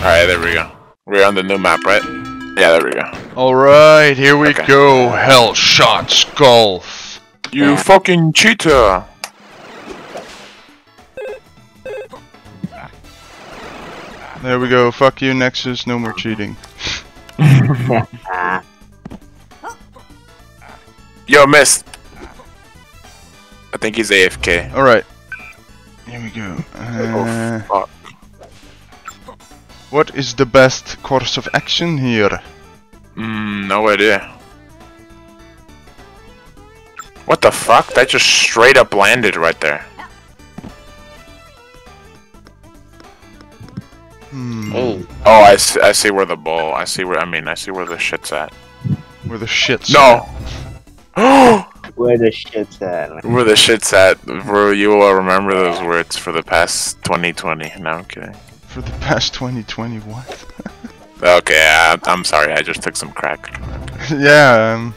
Alright, there we go. We're on the new map, right? Yeah, there we go. Alright, here we Okay. go. Hellshots golf. You fucking cheater! There we go. Fuck you, Nexis. No more cheating. Yo, missed. I think he's AFK. Alright. Here we go. Uh, oh, fuck. What is the best course of action here? Mm, no idea. What the fuck? That just straight up landed right there. Hmm. Hey, Oh, I see, I see where the ball. I see where. I mean, I see where the shit's at. Where the shit's No. where the shit's at? where the shit's at, bro. You will remember those words for the past 2020. No, I'm kidding. For the past 2020, what? Okay, I, I'm sorry. I just took some crack. yeah, um,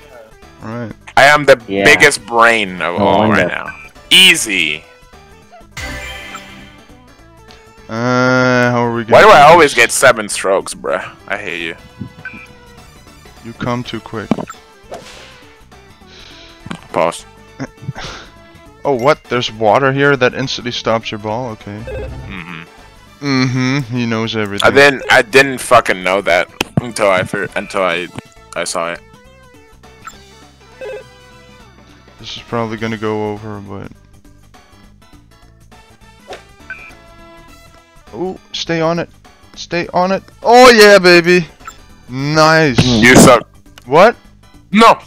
right. I am the Yeah. biggest brain of Oh, all I right know. now. Easy. Uh, how are we gonna Why do I always this? get seven strokes, bruh? I hate you. You come too quick. Pause. Oh, what? There's water here that instantly stops your ball? Okay. hmm Mm-hmm. He knows everything. I didn't. I didn't fucking know that until I fir- until I I saw it. This is probably gonna go over, but... Oh, stay on it. Stay on it. Oh, yeah, baby. Nice. You suck. What? No.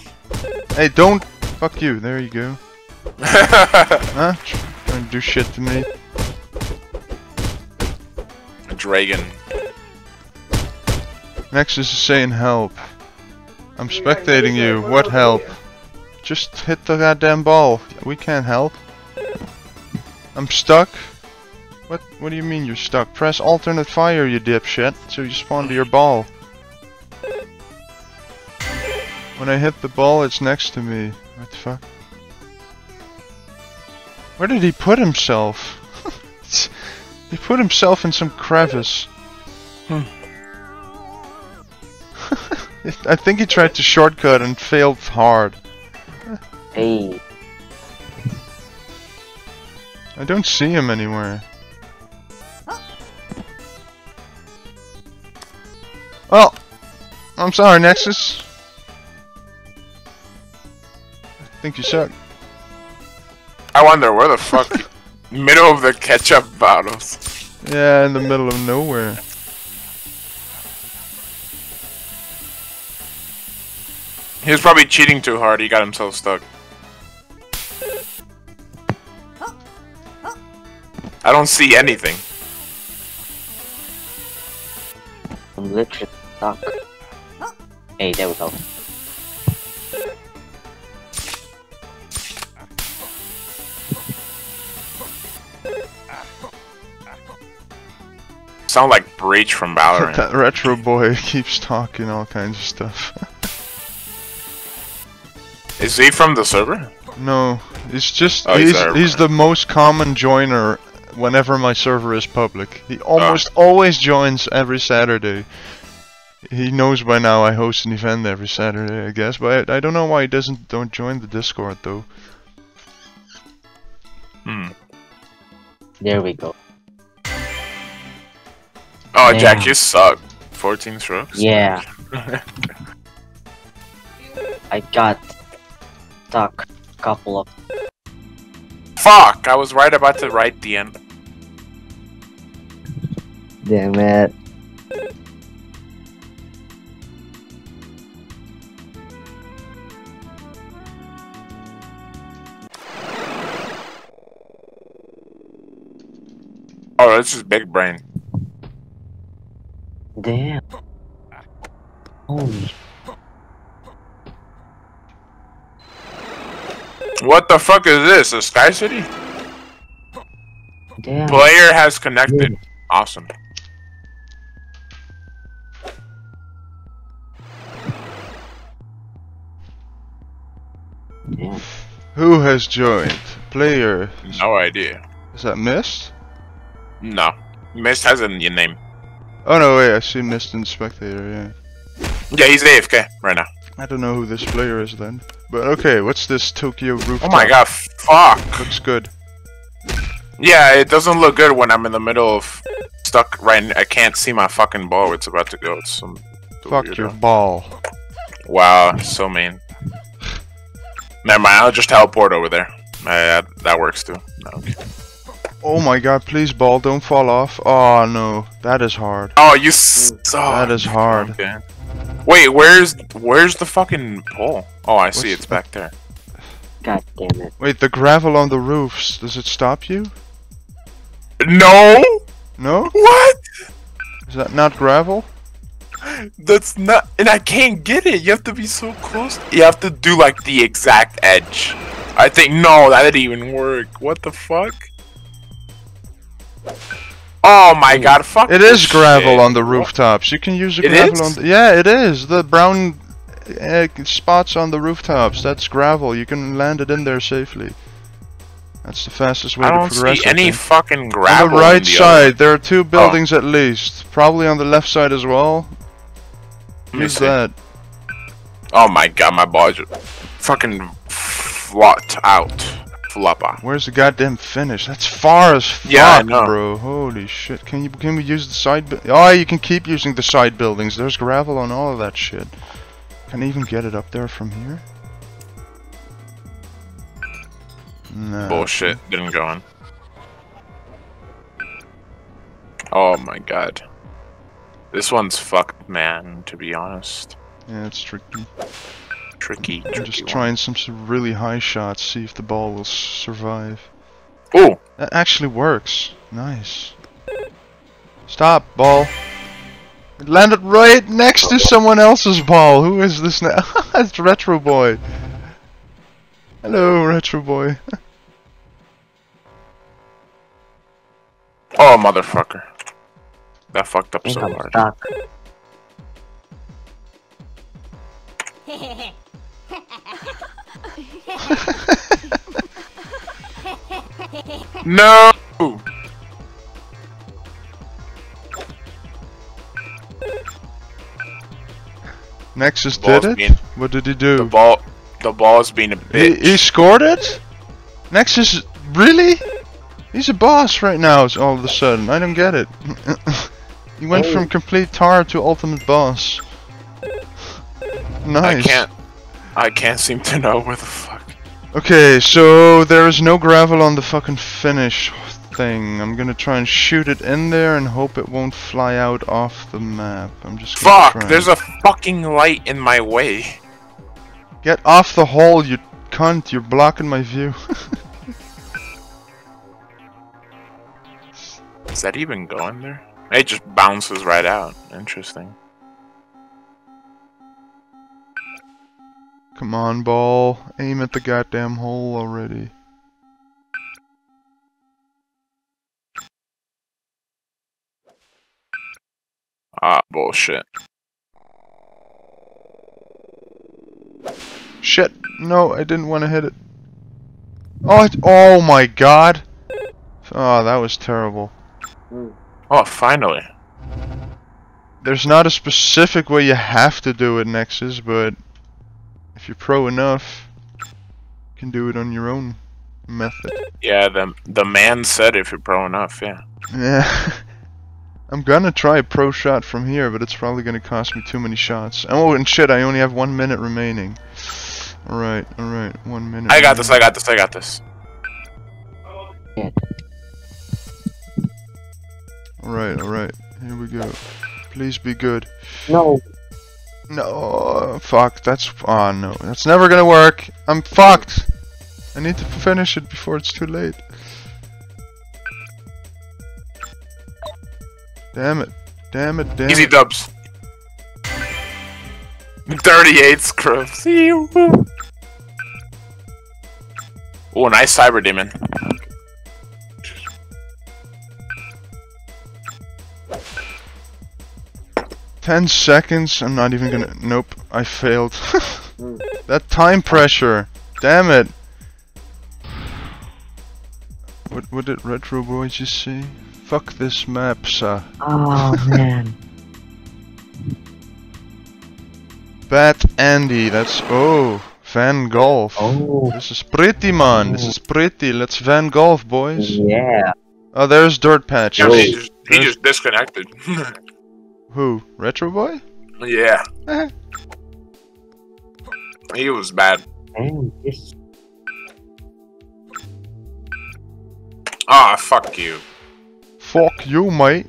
Hey, don't. Fuck you. There you go. Huh? Trying to do shit to me. Dragon. Nexis is saying help. I'm spectating you. What help? Just hit the goddamn ball. We can't help. I'm stuck. What? What do you mean you're stuck? Press alternate fire, you dipshit, so you spawn to your ball. When I hit the ball, it's next to me. What the fuck? Where did he put himself? he put himself in some crevice. Hmm. I think he tried to shortcut and failed hard. Hey, I don't see him anywhere. Well, I'm sorry, Nexis. I think you suck. I wonder where the fuck. Middle of the ketchup bottles. Yeah, in the middle of nowhere. He was probably cheating too hard. He got himself stuck. I don't see anything. I'm literally stuck. Hey, there we go. Sound like Breach from Valorant. that retro boy keeps talking all kinds of stuff. Is he from the server? no, it's just Oh, he's he's he's the most common joiner whenever my server is public. He almost always joins every Saturday. He knows by now I host an event every Saturday, I guess, but I, I don't know why he doesn't don't join the Discord though. Hmm. There we go. Oh, Yeah. Jack, you suck. 14 strokes? Yeah. I got stuck a couple of Fuck! I was right about to write the end. damn it. Oh, that's just big brain. Damn. Holy What the fuck is this? A Sky City? damn. Player has connected. Awesome. Damn. Who has joined? Player. No idea. Is that Myst? No. Myst has a n- name. Oh no, wait, I see Myst and Spectator, yeah. Yeah, he's AFK right now. I don't know who this player is then. But okay, what's this Tokyo rooftop? Oh my god, fuck. Looks good. Yeah, it doesn't look good when I'm in the middle of stuck right. I can't see my fucking ball. It's about to go. It's some. Fuck weirdo. your ball. Wow, so mean. Never mind. I'll just teleport over there. Uh, that works too. No, okay. Oh my god, please ball, don't fall off. Oh no, that is hard. Oh, you. S- oh, That is hard. Okay. Wait, where's where's the fucking pole? Oh, I see. It's the- back there. God damn it. Wait, the gravel on the roofs, does it stop you? No. No? What? Is that not gravel? That's not. And I can't get it. You have to be so close. You have to do like the exact edge. I think no, that didn't even work. What the fuck? Oh my god! Fuck. It is gravel shit. on the rooftops. You can use the It gravel is? on the, Yeah, it is. The brown uh, spots on the rooftops, that's gravel. You can land it in there safely. That's the fastest way I to don't progress. see any fucking gravel. on the right the side, other- there are two buildings at least. Probably on the left side as well. Let Use that. Oh my god, my ball just fucking flopped out. Flopper. Where's the goddamn finish? That's far as fuck, Yeah, bro. Holy shit. Can you can we use the side Oh, you can keep using the side buildings. There's gravel on all of that shit. Can I even get it up there from here? No. Bullshit. Didn't go in. Oh my god. This one's fucked, man. To be honest, Yeah, it's tricky. Tricky. I'm tricky just one. trying some really high shots, see if the ball will survive. Ooh, That actually works. Nice. Stop, ball. It landed right next to someone else's ball. Who is this now? it's Retro Boy. Hello, Retro Boy. oh motherfucker. That fucked up so think hard. stuck. No. Nexis did it? being- What did he do? The do? ball. The ball is being a He, he scored it? Nexis, really? He's a boss right now, all of a sudden. I don't get it. he went Oh. from complete tar to ultimate boss. Nice. I can't. I can't seem to know where the fuck. Okay, so there is no gravel on the fucking finish thing. I'm gonna try and shoot it in there and hope it won't fly out off the map. I'm just gonna Fuck! try. There's a fucking light in my way. Get off the hole, you cunt! You're blocking my view. Is that even going there? It just bounces right out. Interesting. Come on, ball. Aim at the goddamn hole already. Ah, bullshit. Shit! No, I didn't want to hit it. Oh, it, oh my god! Oh, that was terrible. Oh, finally. There's not a specific way you have to do it, Nexis, but if you're pro enough, you can do it on your own method. Yeah, the the man said if you're pro enough, yeah. Yeah. I'm gonna try a pro shot from here, but it's probably gonna cost me too many shots. Oh, and shit, I only have one minute remaining. Alright, alright, one minute. I got this, I got this, I got this. Alright, alright, here we go. Please be good. No. No, fuck, that's. Oh no, that's never gonna work. I'm fucked. I need to finish it before it's too late. Damn it. Damn it, damn Easy it. dubs. 38 scrubs. Oh, nice Cyberdemon. Ten seconds, I'm not even gonna. Nope, I failed. Hmm. that time pressure. Damn it. What, what did Retro Boy just say? Fuck this map, sir. Oh man. Bat Andy, that's. Oh, Van Golf. Oh This is pretty, man. This is pretty. Let's Van Golf, boys. yeah. Oh, there's Dirt Patch. Yeah, he just, he just disconnected. Who? Retro Boy? yeah, Eh. he was bad. Man, this Ah, fuck you. Fuck you, mate.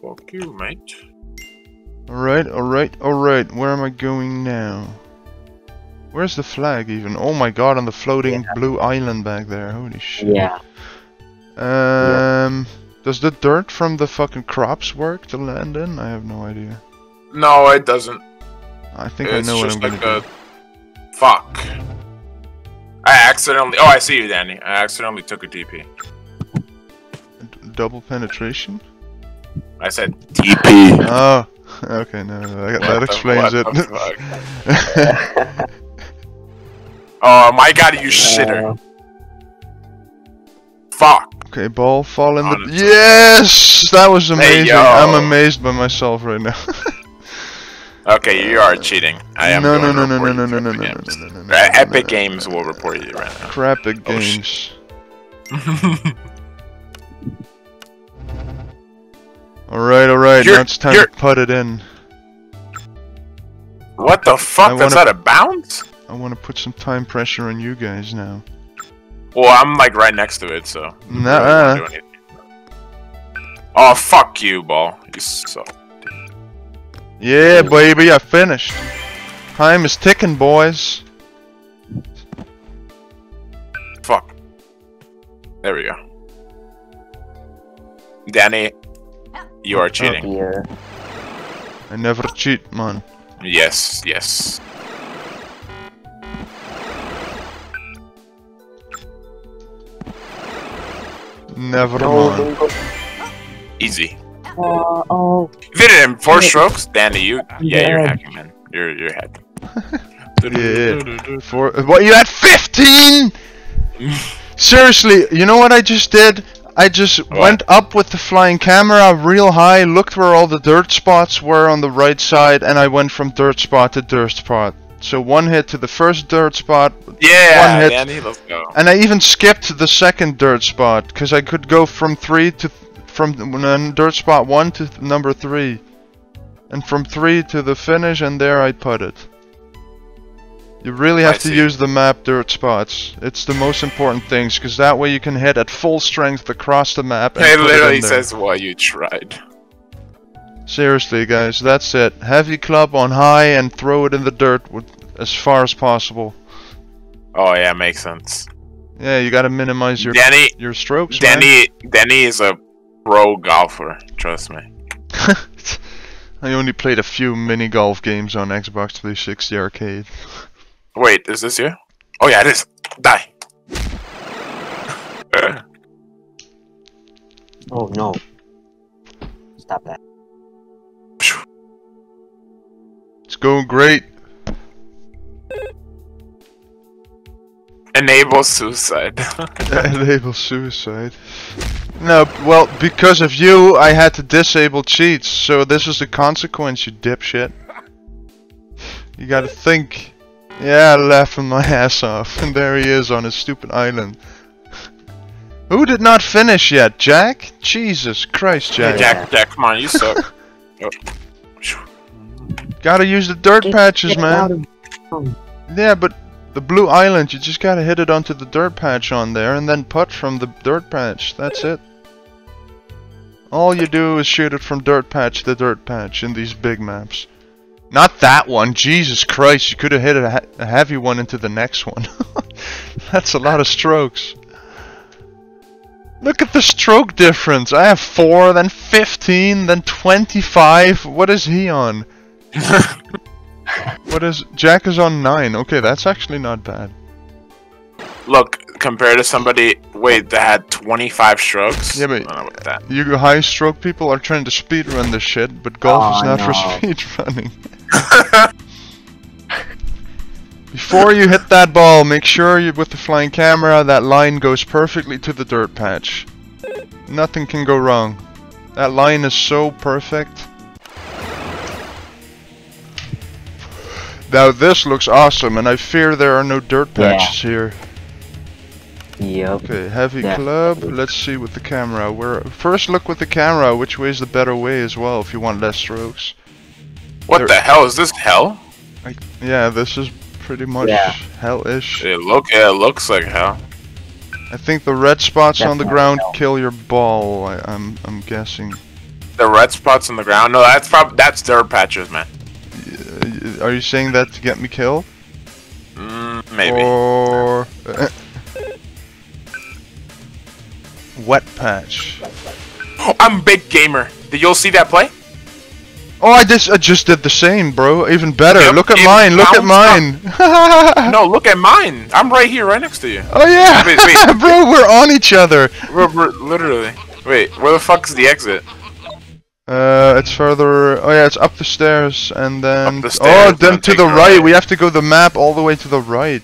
Fuck you, mate. Alright, alright, alright. Where am I going now? Where's the flag even? Oh my god, on the floating blue island back there. Holy shit. yeah. Um, does the dirt from the fucking crops work to land in? I have no idea. No, it doesn't. I think it's I know what I'm like gonna a. Fuck. I accidentally. Oh, I see you, Danny. I accidentally took a TP. do. D- double penetration? I said TP. Oh, okay, no, that, that explains it. Oh my god, you shitter. Uh, Fuck. okay, ball fall in the. Yes! That was amazing. yo. I'm amazed by myself right now. Okay, you are cheating. I am. no, no, going no, to no, no, report no, you no, no, no, Epic no, Games. no, no, no, Uh, no, no, Epic Games will report you right now. Crapic Oh, games. Alright, alright, now it's time to put it in. what the fuck? I That's wanna- out of bounds? I want to put some time pressure on you guys now. Well, I'm like right next to it, so. you Nuh-uh. really won't do anything. Oh, fuck you, ball. You suck. Yeah, baby, I finished. Time is ticking, boys. Fuck. There we go. Danny, you are cheating. Here. I never cheat, man. Yes, yes. Never, No, man. don't. Easy. Uh, oh, oh. You did it in four Yeah. strokes? Danny, you. Yeah, you're hacking, man. You're, you're hacking. Yeah. For what you had 15? Seriously, you know what I just did? I just What? went up with the flying camera real high, looked where all the dirt spots were on the right side, and I went from dirt spot to dirt spot. So one hit to the first dirt spot, Yeah, One hit. Danny, let's go. and I even skipped the second dirt spot because I could go from three to from dirt spot one to number three, and from three to the finish, and there I put it. You really have I to see. use the map dirt spots. It's the most important things because that way you can hit at full strength across the map. And It literally there. says, why you tried. Seriously, guys, that's it. Heavy club on high and throw it in the dirt with, as far as possible. Oh, yeah, makes sense. Yeah, you gotta minimize your Danny, your strokes. man. Danny, Danny is a pro golfer. Trust me. I only played a few mini golf games on Xbox 360 arcade. Wait, is this you? Oh yeah, it is. Die. Oh no. Stop that. It's going great. Enable suicide. Enable suicide. No, well, because of you, I had to disable cheats, so this is the consequence, you dipshit. You gotta think. Yeah, laughing my ass off, and there he is on his stupid island. Who did not finish yet? Jack? Jesus Christ, Jack. Jack, Jack, come on, you suck. Oh. Gotta use the dirt Get- patches, Get man. Yeah, but the blue island, you just gotta hit it onto the dirt patch on there and then putt from the dirt patch. That's it. All you do is shoot it from dirt patch to dirt patch in these big maps. Not that one. Jesus Christ, you could have hit a, a heavy one into the next one. That's a lot of strokes. Look at the stroke difference. I have 4, then 15, then 25. What is he on? What is Jack is on nine? Okay, that's actually not bad. Look, compared to somebody, wait, that had 25 strokes. Yeah, but- I don't know about that. You high stroke people are trying to speed run this shit, but golf is Aw, not for speed running. Before you hit that ball, make sure you, with the flying camera that line goes perfectly to the dirt patch. Nothing can go wrong. That line is so perfect. Now this looks awesome, and I fear there are no dirt Yeah. patches here. Yup. Okay, heavy Yeah. club. Let's see with the camera. Where first look with the camera, which way is the better way as well if you want less strokes. What There- the hell is this hell? Yeah, this is pretty much Yeah. hell-ish. It look yeah, it looks like hell. I think the red spots on the ground hell. kill your ball. I, I'm I'm guessing. The red spots on the ground. No, that's prob that's dirt patches, man. Uh, Are you saying that to get me killed? Mm, maybe. Or wet patch. I'm big gamer. Did you all see that play? Oh, I just I just did the same, bro. Even better. Yep, look at mine. Look at mine. No, look at mine. I'm right here, right next to you. oh yeah, Wait, wait. bro. We're on each other. We're, we're literally. Wait, where the fuck is the exit? Uh, it's further. Oh yeah, it's up the stairs and then. Up the oh, stairs, then then to the the right. right. We have to go the map all the way to the right.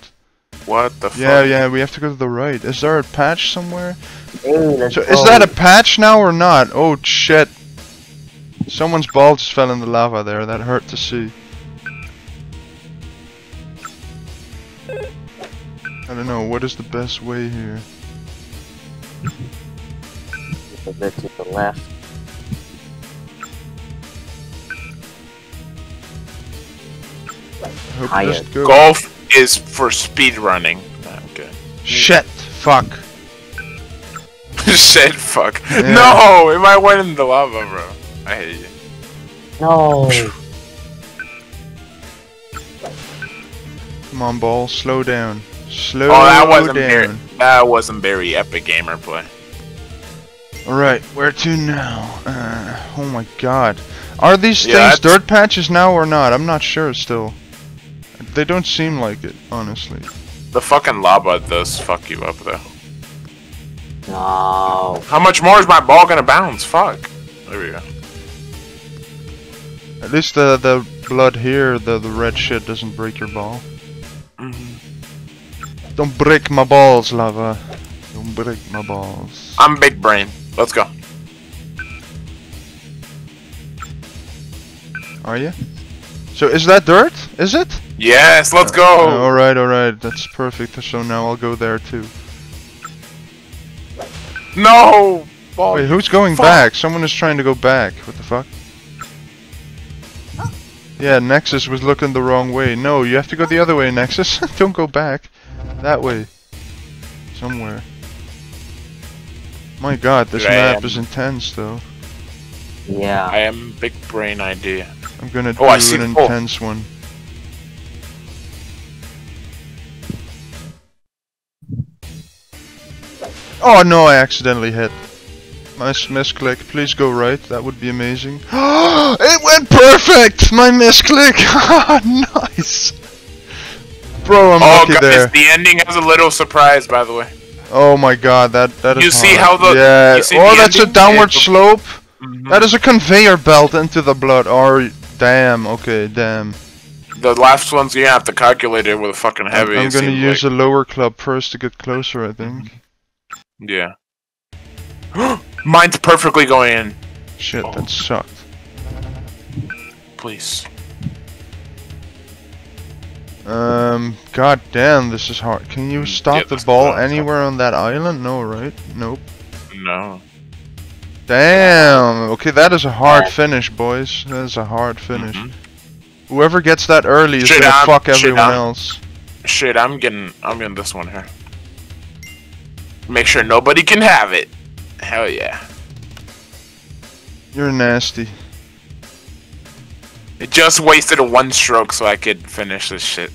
What the fuck? Yeah, yeah. We have to go to the right. Is there a patch somewhere? Hey, let's So is that a patch now or not? Oh shit. Someone's ball just fell in the lava there. That hurt to see. I don't know. What is the best way here? a bit to the left? I hope Higher. it doesn't go. Golf is for speed running. Okay. Shit. Fuck. Shit, fuck. Yeah. No, it might went in the lava, bro. I hate you. No. Come on, ball. Slow down. Slow down. Oh, that wasn't very. That wasn't very epic gamer play. Alright, where to now? Uh, oh my god. Are these Yeah, things that's- dirt patches now or not? I'm not sure still. They don't seem like it, honestly. The fucking lava does fuck you up though. No. How much more is my ball gonna bounce? Fuck. There we go. At least the the blood here, the the red shit doesn't break your ball. Mm -hmm. Don't break my balls, lava. Don't break my balls. I'm big brain. Let's go. Are you? So is that dirt? Is it? Yes, let's Uh, go. alright, alright. That's perfect. So now I'll go there too. No. Ball. Wait, who's going fuck. back? Someone is trying to go back. What the fuck? Yeah, Nexis was looking the wrong way. No, you have to go the other way, Nexis. Don't go back. That way. Somewhere. My god, this Dude, map is intense though. Yeah. I am big brain idea. I'm gonna do Oh, I an the- oh. intense one. Oh no, I accidentally hit. Nice misclick. Please go right. That would be amazing. it went perfect! My misclick! nice! Bro, I'm oh, lucky guys, there. the ending has a little surprise, by the way. Oh my god, that that is You see hard. how the- Yeah. you see oh, the that's a downward Yeah. slope. Mhm. That is a conveyor belt into the blood. Oh, damn. Okay, damn. The last one's you have to calculate it with a fucking heavy. I'm gonna use like. a lower club first to get closer, I think. Yeah. Mine's perfectly going in. Shit, Oh. that sucked. Please. Um, god damn, this is hard. Can you stop Yeah, the ball is anywhere on that island? No, right? Nope. No. Damn. Okay, that is a hard Yeah. finish, boys. That is a hard finish. Mhm. Whoever gets that early is Shit, gonna I'm- fuck everyone I'm- else. Shit, I'm getting I'm getting this one here. Make sure nobody can have it. Hell yeah. You're nasty. It just wasted a one stroke so I could finish this shit.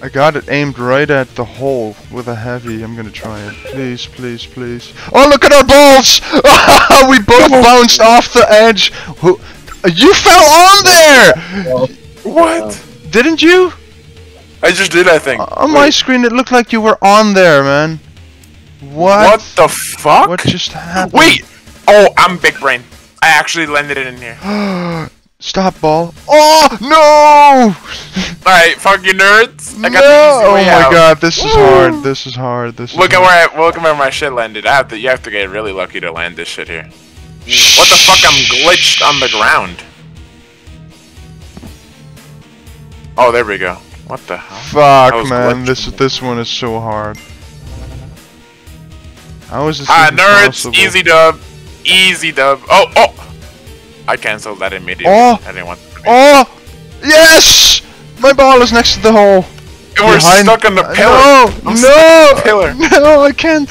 I got it aimed right at the hole with a heavy. I'm gonna try it. Please, please, please. Oh, look at our balls! we both bounced off the edge. You fell on there! What? Uh, Didn't you? I just did I think. On my screen, it looked like you were on there, man. What? what the fuck? What just happened? Wait! Oh, I'm big brain. I actually landed it in here. Stop, ball. Oh no! Alright, fuck you nerds. I got no! Oh my out. god, this is Woo! hard. This is hard. This Look is at hard. where I, look at where my shit landed. I have to, you have to get really lucky to land this shit here. What the fuck? I'm glitched on the ground. Oh, there we go. What the hell? Fuck, man. glitching. This this one is so hard. How is this Ah, nerds, possible? easy dub, easy dub. Oh, oh! I canceled that immediately. Oh! I didn't want. To. Oh! Yes! My ball is next to the hole. And we're Behind- stuck on the pillar. No! I'm no! stuck on the pillar. No, I can't.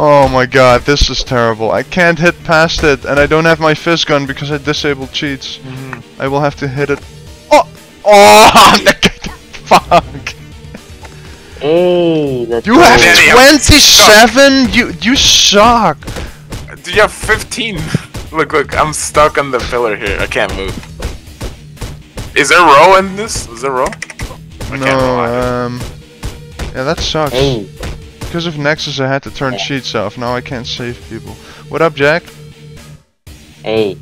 Oh my god, this is terrible. I can't hit past it, and I don't have my fizz gun because I disabled cheats. Mhm. I will have to hit it. Oh! Oh! Fuck! Hey, let's You have Danny, 27? You you suck! Do you have 15? look, look, I'm stuck on the pillar here. I can't move. Is there a row in this? Is there row? I No, row either. um... Yeah, that sucks. Hey, Because of Nexis, I had to turn cheats off. Now I can't save people. What up, Jack? hey,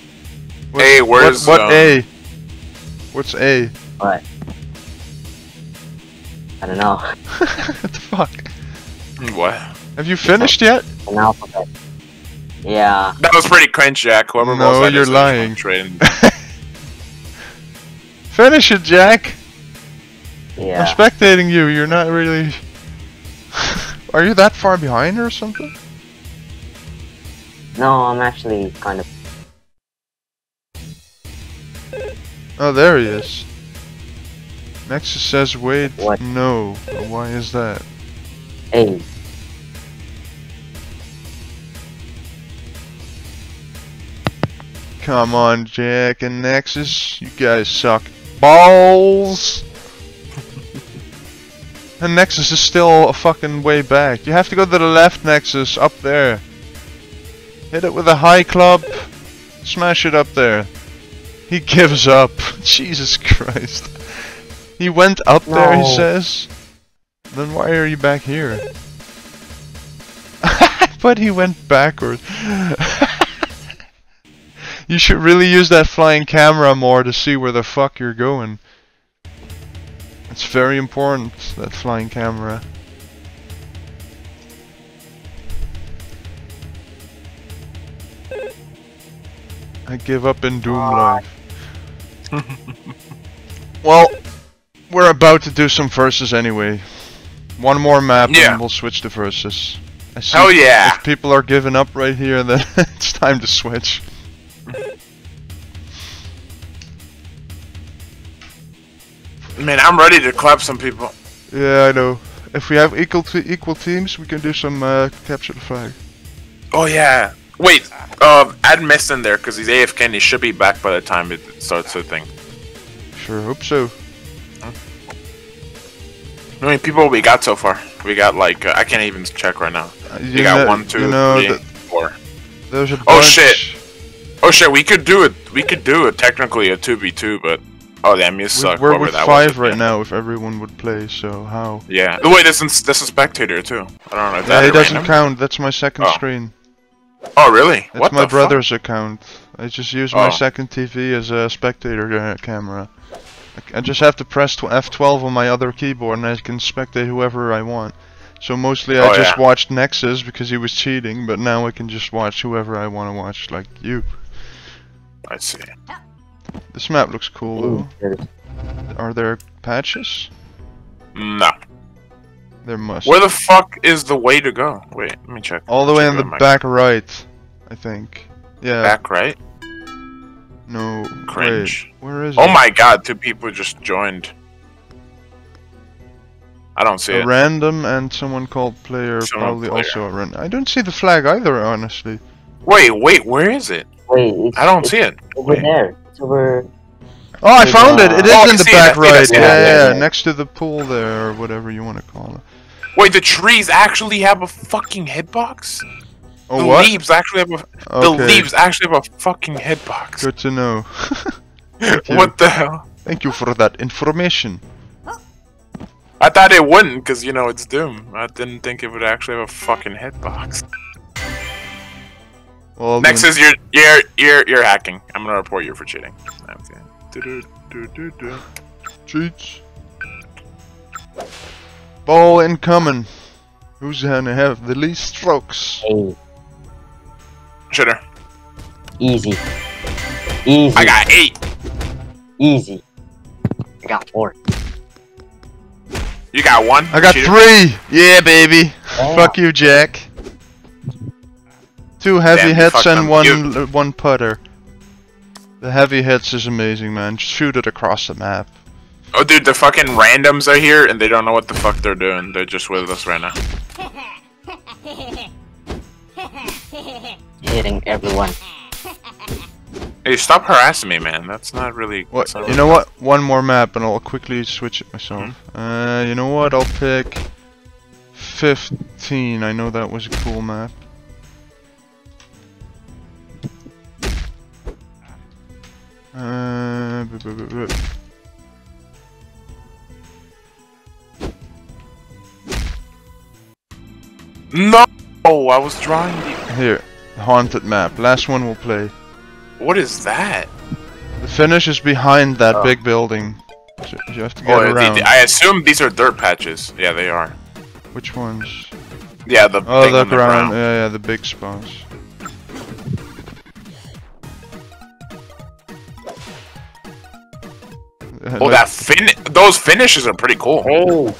What, Hey, where's, what, what um, A? What's A? what? I don't know. what the fuck? What? Have you finished yet? An alphabet. Yeah. That was pretty cringe, Jack. Whoever No, most that you're lying. Trading. Finish it, Jack! Yeah. I'm Yeah. spectating you, you're not really... Are you that far behind or something? No, I'm actually kind of. Oh, there he is. Nexis says wait, What? no. Why is that? Hey, Come on, Jack and Nexis. You guys suck. Balls! and Nexis is still a fucking way back. You have to go to the left, Nexus. Up there. Hit it with a high club. Smash it up there. He gives up. Jesus Christ. He went up there, he says. Then why are you back here? but he went backwards. you should really use that flying camera more to see where the fuck you're going. It's very important, that flying camera. I give up in Doom ah. Life. well, we're about to do some verses anyway. One more map Yeah. and we'll switch to verses. I see Hell yeah! if people are giving up right here, then it's time to switch. Man, I'm ready to clap some people. Yeah, I know. If we have equal equal teams, we can do some uh, capture the flag. Oh yeah. Wait, uh, add Myst in there because he's AFK and he should be back by the time it starts the thing. Sure, hope so. How many people we got so far? We got like uh, I can't even check right now. Uh, We you got know, one, two, you know three, that four. there's a Oh, shit. Oh shit, we could do it. We could do it technically a two v two, but oh damn, you We- suck. We're with five right now if everyone would play, so how? Yeah. Wait, this is this is spectator too. I don't know if Yeah, that it is doesn't random. count, that's my second Oh. screen. Oh really? That's what my the fuck? brother's account. I just use my Oh. second TV as a spectator uh, camera. I- I just have to press tw- F12 on my other keyboard and I can spectate whoever I want. So mostly I Oh, just yeah. watched Nexis because he was cheating, but now I can just watch whoever I want to watch, like you. I see. This map looks cool though. Are there patches? No. There must. Where the fuck is the way to go? Wait, let me check. All the way check in the on my back right, I think. Yeah. Back right? No. Cringe. Wait, where is Oh it? my god, two people just joined. I don't see A it. random and someone called player, Someone probably player. also a random. I don't see the flag either, honestly. Wait, wait, where is it? Wait, I don't see it. over Wait. there. It's over. Oh, I found it! It uh, Oh, in the see it, I back it, right. Yeah, yeah, Yeah, yeah, yeah. next to the pool there, or whatever you want to call it. Wait, the trees actually have a fucking hitbox? Oh, the what? leaves actually have a Okay, the leaves actually have a fucking hitbox. good to know. Thank you. what the hell? Thank you for that information. I thought it wouldn't, cause you know it's Doom. I didn't think it would actually have a fucking hitbox. Well, Next then- is you're you're you're you're hacking. I'm gonna report you for cheating. Cheats. Ball incoming. Who's gonna have the least strokes? Eight. Shitter. Easy. Easy. I got eight. Easy. I got four. You got one. I got Cheater. three! Yeah, baby! Yeah. Fuck you, Jack. Two heavy Damn, hits and them. one You- one putter. The heavy hits is amazing, man. Shoot it across the map. Oh, dude, the fucking randoms are here and they don't know what the fuck they're doing. They're just with us right now. Hitting everyone. Hey, stop harassing me, man. That's not really. What? that's not You really know what? One more map, and I'll quickly switch it myself. Hmm? Uh, you know what? I'll pick 15. I know that was a cool map. Uh, No! Oh, I was drawing the. here, haunted map. Last one we'll play. What is that? The finish is behind that Oh. big building. So you have to oh, get Oh, around. the- I assume these are dirt patches. Yeah, they are. Which ones? Yeah, the Oh, thing the on the ground. ground. Yeah, yeah, the big spots. Oh, like- that fin. Those finishes are pretty cool. Oh.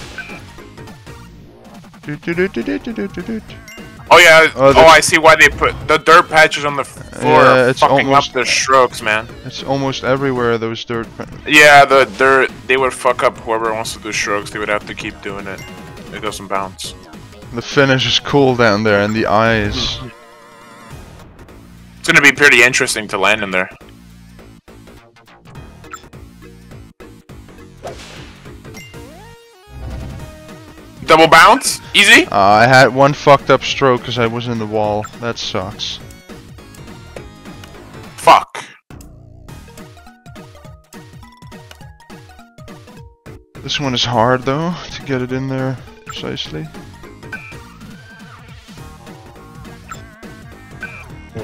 Oh yeah. Oh, Oh, I see why they put the dirt patches on the floor. Yeah, it's fucking almost- up the strokes, man. It's almost everywhere those dirt. Yeah, the dirt. They would fuck up whoever wants to do strokes. They would have to keep doing it. It doesn't bounce. The finish is cool down there, and the eyes. It's gonna be pretty interesting to land in there. Double bounce, easy. Uh, I had one fucked up stroke because I was in the wall. That sucks. Fuck. This one is hard though to get it in there precisely.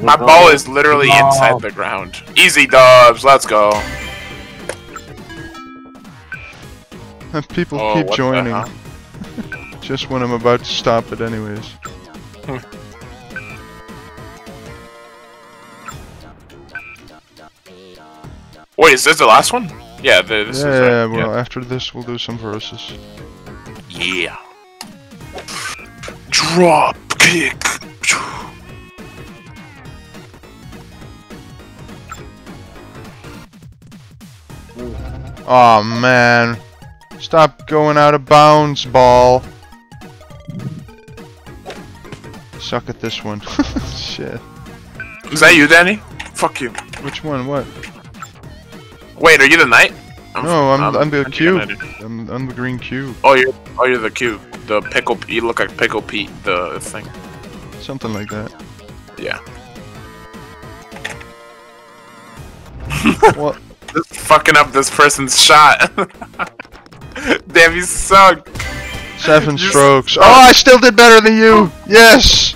My ball is literally No. inside the ground. Easy dubs, let's go. People Oh, keep what the joining. Just when I'm about to stop it, anyways. Wait, is this the last one? Yeah, th- this yeah, is. yeah, right. well, after this, we'll do some verses. Yeah. Drop kick. Oh man. Stop going out of bounds, ball. Suck at this one. Shit. Is that you, Danny? Fuck you. Which one? What? Wait, are you the knight? I'm, No, I'm, I'm, the I think I cube. I'm, I'm the green cube. Oh, you're oh you're the cube. The pickle. You look like pickle Pete. The thing. Something like that. Yeah. What? Just fucking up this person's shot. Damn, you suck. Seven You strokes. Oh, I still did better than you. Yes.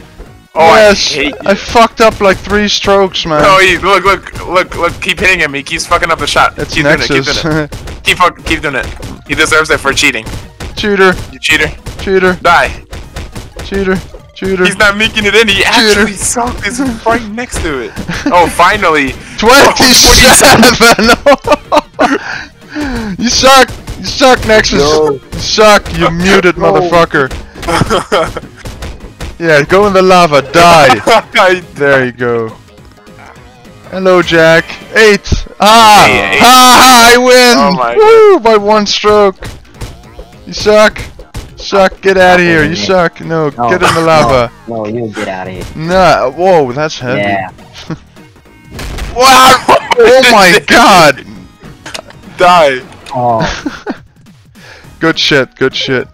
Oh, yes. I hate. I fucked up like three strokes, man. No, he, look, look, look, look. Keep hitting him. He keeps fucking up the shot. it's keep Nexis. doing it. Keep doing it. Keep fuck, keep doing it. He deserves it for cheating. cheater, You cheater. cheater, Die. cheater, cheater. He's not making it in. He actually sucked. He's right next to it. Oh, finally. 27! you suck! You suck, Nexis! Yo. You suck, you muted No. motherfucker! Yeah, go in the lava, die! There you go. Hello, Jack. Eight! Ah! Hey, eight. Ah! I win! Oh my Woo! By one stroke! You suck! Suck, get out of here, you suck! No, No, get in the lava! No, no, you get out of here. Nah, whoa, that's heavy. Yeah. Wow! Oh my god! Die. Oh, Good shit, good shit.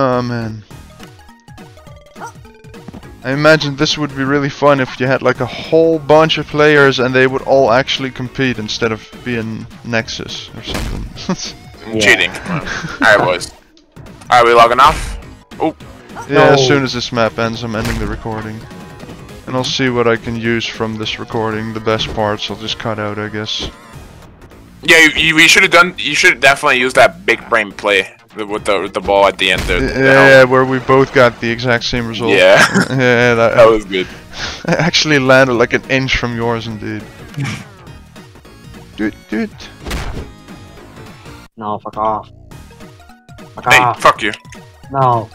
Oh man. I imagine this would be really fun if you had like a whole bunch of players and they would all actually compete instead of being Nexis or something. Cheating. Alright, boys. Alright, we logging off? Oh. Yeah, as soon as this map ends, I'm ending the recording. And I'll see what I can use from this recording. The best parts I'll just cut out, I guess. Yeah, you, you, you should have done. You should definitely use that big brain play with the with the ball at the end. There, the Yeah, helmet. where we both got the exact same result. Yeah. yeah, that, that was good. I actually landed like an inch from yours, indeed. Dude, dude. No, fuck off. Fuck Hey, off. fuck you, No.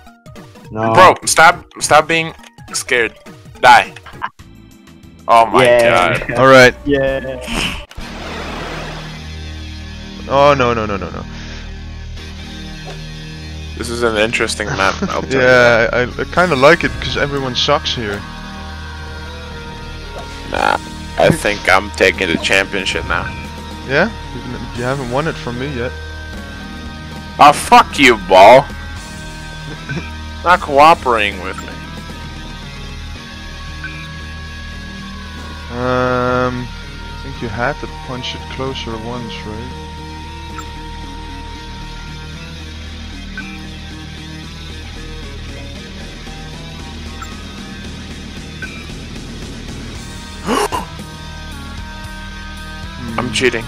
No. bro. Stop, stop being scared. Die. Oh my Yeah. god. All right. Yeah. Oh no no no no no. This is an interesting map. I'll tell you. Yeah, I, I kind of like it because everyone sucks here. Nah, I think I'm taking the championship now. Yeah, you haven't won it from me yet. Oh, fuck you, ball. Not cooperating with me. Um, I think you had to punch it closer once, right? I'm cheating.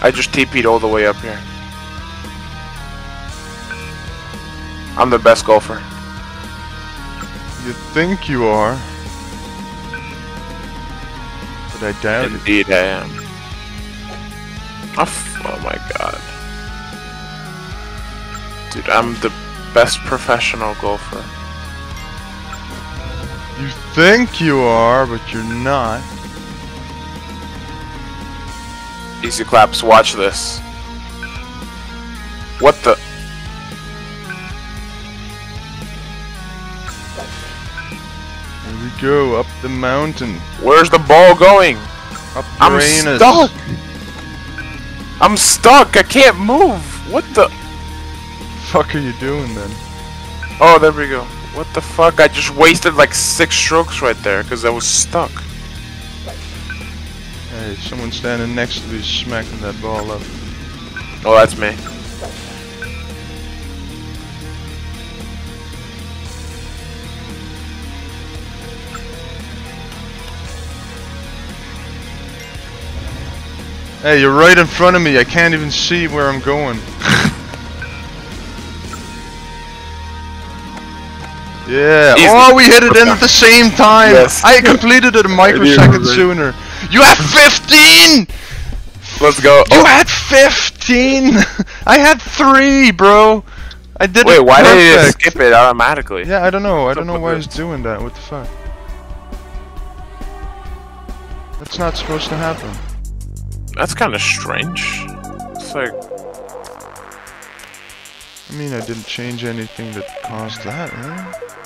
I just TP'd all the way up here. I'm the best golfer. You think you are, but I doubt it. Indeed, I am. Oh, oh my god. Dude, I'm the best professional golfer. You think you are, but you're not. Easy claps, watch this. What the? Here we go, up the mountain, Where's the ball going? up I'm stuck. I'm stuck. I can't move. What the? fuck are you doing then? Oh, there we go. What the fuck? I just wasted like six strokes right there because I was stuck. Hey, someone standing next to me is smacking that ball up. Oh, that's me. Hey, you're right in front of me. I can't even see where I'm going. yeah. Easy. Oh, we hit it in at the same time. Yes. I completed it a microsecond sooner. You had 15. Let's go. You Oh, had 15. I had three, bro. I did wait, it why did it skip it automatically? Yeah, I don't know. I don't know why this? doing that. What the fuck? That's not supposed to happen. That's kind of strange. It's like, I mean, I didn't change anything that caused that, right?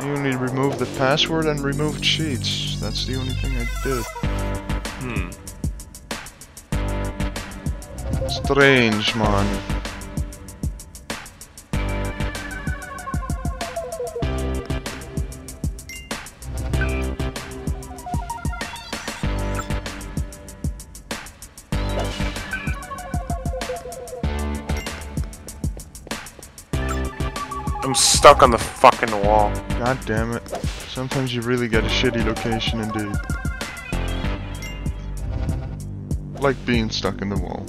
You only removed the password and removed cheats. That's the only thing I did. hmm. Strange, man. Stuck on the fucking wall. God damn it. Sometimes you really get a shitty location indeed. Like being stuck in the wall.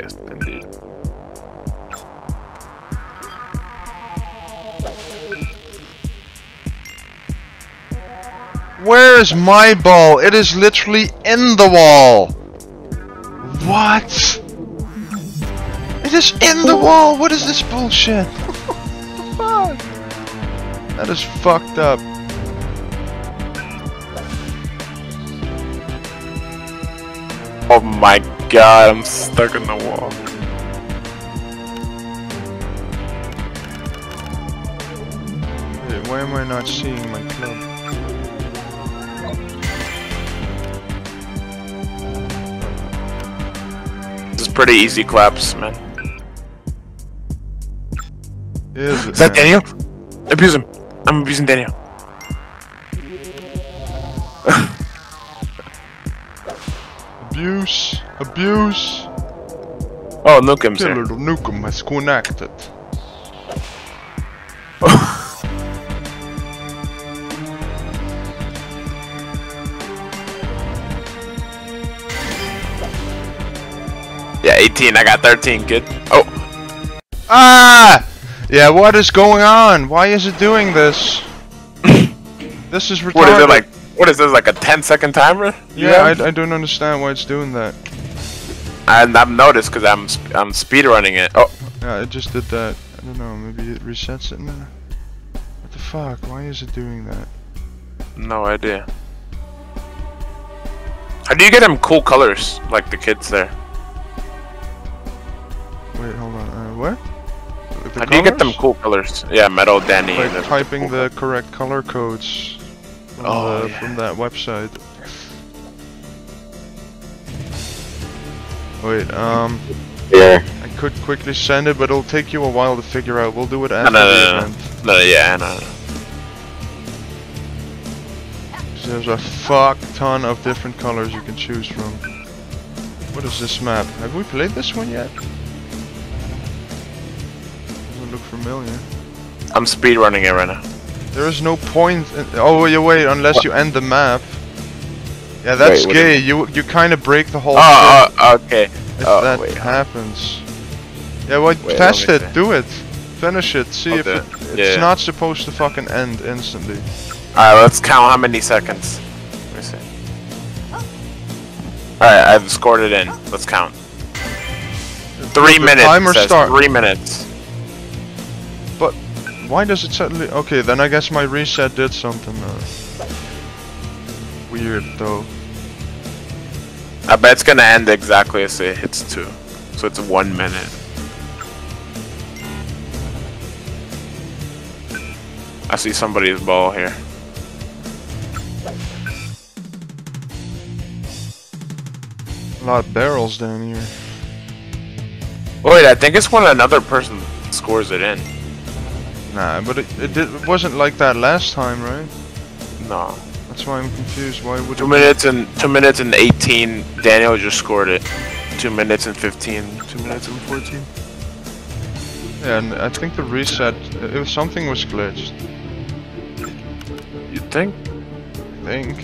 Yes, indeed. Where is my ball? It is literally in the wall. What? It is in the wall. What is this bullshit? Fuck. That is fucked up. Oh my god, I'm stuck in the wall. Wait, why am I not seeing my club? This is pretty easy claps, man. Is, that Daniel? Abuse him. I'm abusing Daniel. abuse. Abuse. Oh, Nukem's Killer here. Nukem has connected. yeah, 18. I got 13. Good. Oh. Ah! Yeah, what is going on? Why is it doing this? this is retarded. what is it like? What is this like a 10 second timer? you Yeah. I, I don't understand why it's doing that. And I've noticed because I'm sp- I'm speed running it. Oh, Yeah, it just did that. I don't know, maybe it resets it now. What the fuck? Why is it doing that? no idea. How do you get them cool colors like the kids there? Wait, hold on. Uh, what? The How do you get them cool colors? Yeah, metal Danny. By and the- typing cool the correct color codes from, Oh, the, yeah. from that website. Wait, um, Yeah. I could quickly send it, but it'll take you a while to figure out. We'll do it after no, the no, no. event. No, yeah, no. no. There's a fuck ton of different colors you can choose from. What is this map? Have we played this one yet? Familiar. I'm speed running it right now. There is no point. In, oh, you wait, unless you end the map. Yeah, that's Wait, what gay. You you kind of break the whole Oh, thing oh, okay. if oh, that wait. happens. Yeah, well, Wait, test it. Do it. Finish it. See if it, it. it's Yeah. not supposed to fucking end instantly. Alright, let's count how many seconds. Let me see. Alright, I've scored it in. Let's count. Three the minutes. timer start. Three minutes. Why does it suddenly? Okay, then I guess my reset did something. Uh, weird though. I bet it's gonna end exactly as it hits two. So it's one minute. I see somebody's ball here. A lot of barrels down here. Wait, I think it's when another person scores it in. Nah, but it it, did, it wasn't like that last time, right? No. That's why I'm confused. Why would Two it? minutes and two minutes and eighteen. Daniel just scored it. Two minutes and fifteen. Two minutes and fourteen. Yeah, and I think the reset. It was something was glitched. You think? I think.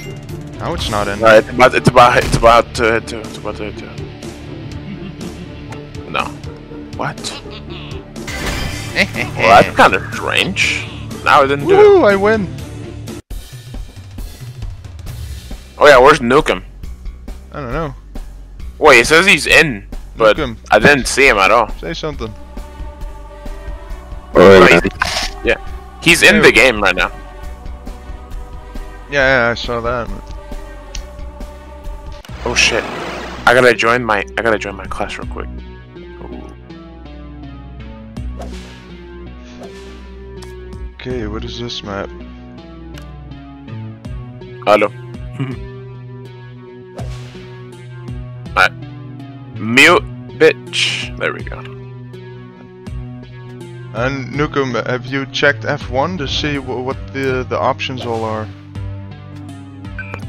Now it's not ending. Alright, it's about it's about it's about to hit two. It's about to hit two. No. What? Well, that's kind of strange. Now it didn't do it. Woo! I win. Oh yeah, where's Nukem? I don't know. Wait, it says he's in, but Nukem. I didn't see him at all. Say something. Oh, Wait. yeah. He's in the game right now. Yeah, yeah, I saw that. Oh shit! I gotta join my I gotta join my class real quick. Okay, what is this map? Hello. Alright. Mute, bitch. There we go. And Nukem, have you checked F1 to see wh- what the the options all are?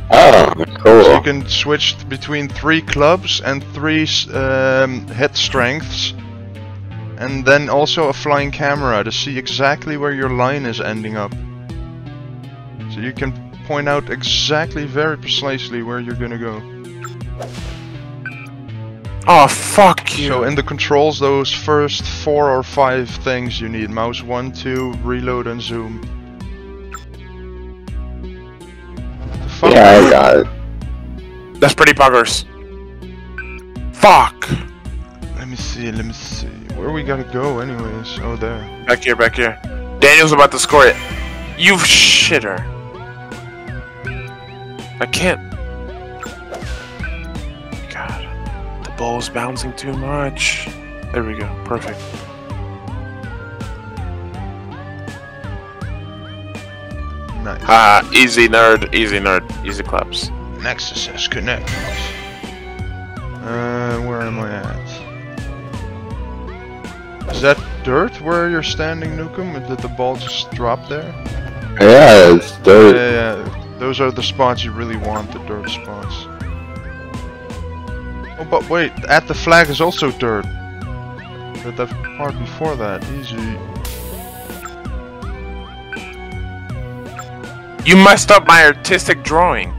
Oh, So cool. you can switch between three clubs and three um, hit strengths, and then also a flying camera to see exactly where your line is ending up. So you can point out exactly, very precisely where you're gonna go. Oh fuck you. So in the controls, those first four or five things you need: mouse one, two, reload, and zoom. The fuck? Yeah, I got it. That's pretty buggers. Fuck. Let me see. Let me see. Where we gotta go, anyways? Oh, there. Back here, back here. Daniel's about to score it. You shitter. I can't. God. The ball's bouncing too much. There we go. Perfect. Nice. Ah, easy nerd, easy nerd, easy claps. Nexis connect. Uh, where am I at? Is that dirt where you're standing, Nukem? Did the ball just drop there? Yeah, it's dirt. yeah, yeah. Those are the spots you really want, the dirt spots. Oh, but wait, at the flag is also dirt. But the part before that, easy. You messed up my artistic drawing.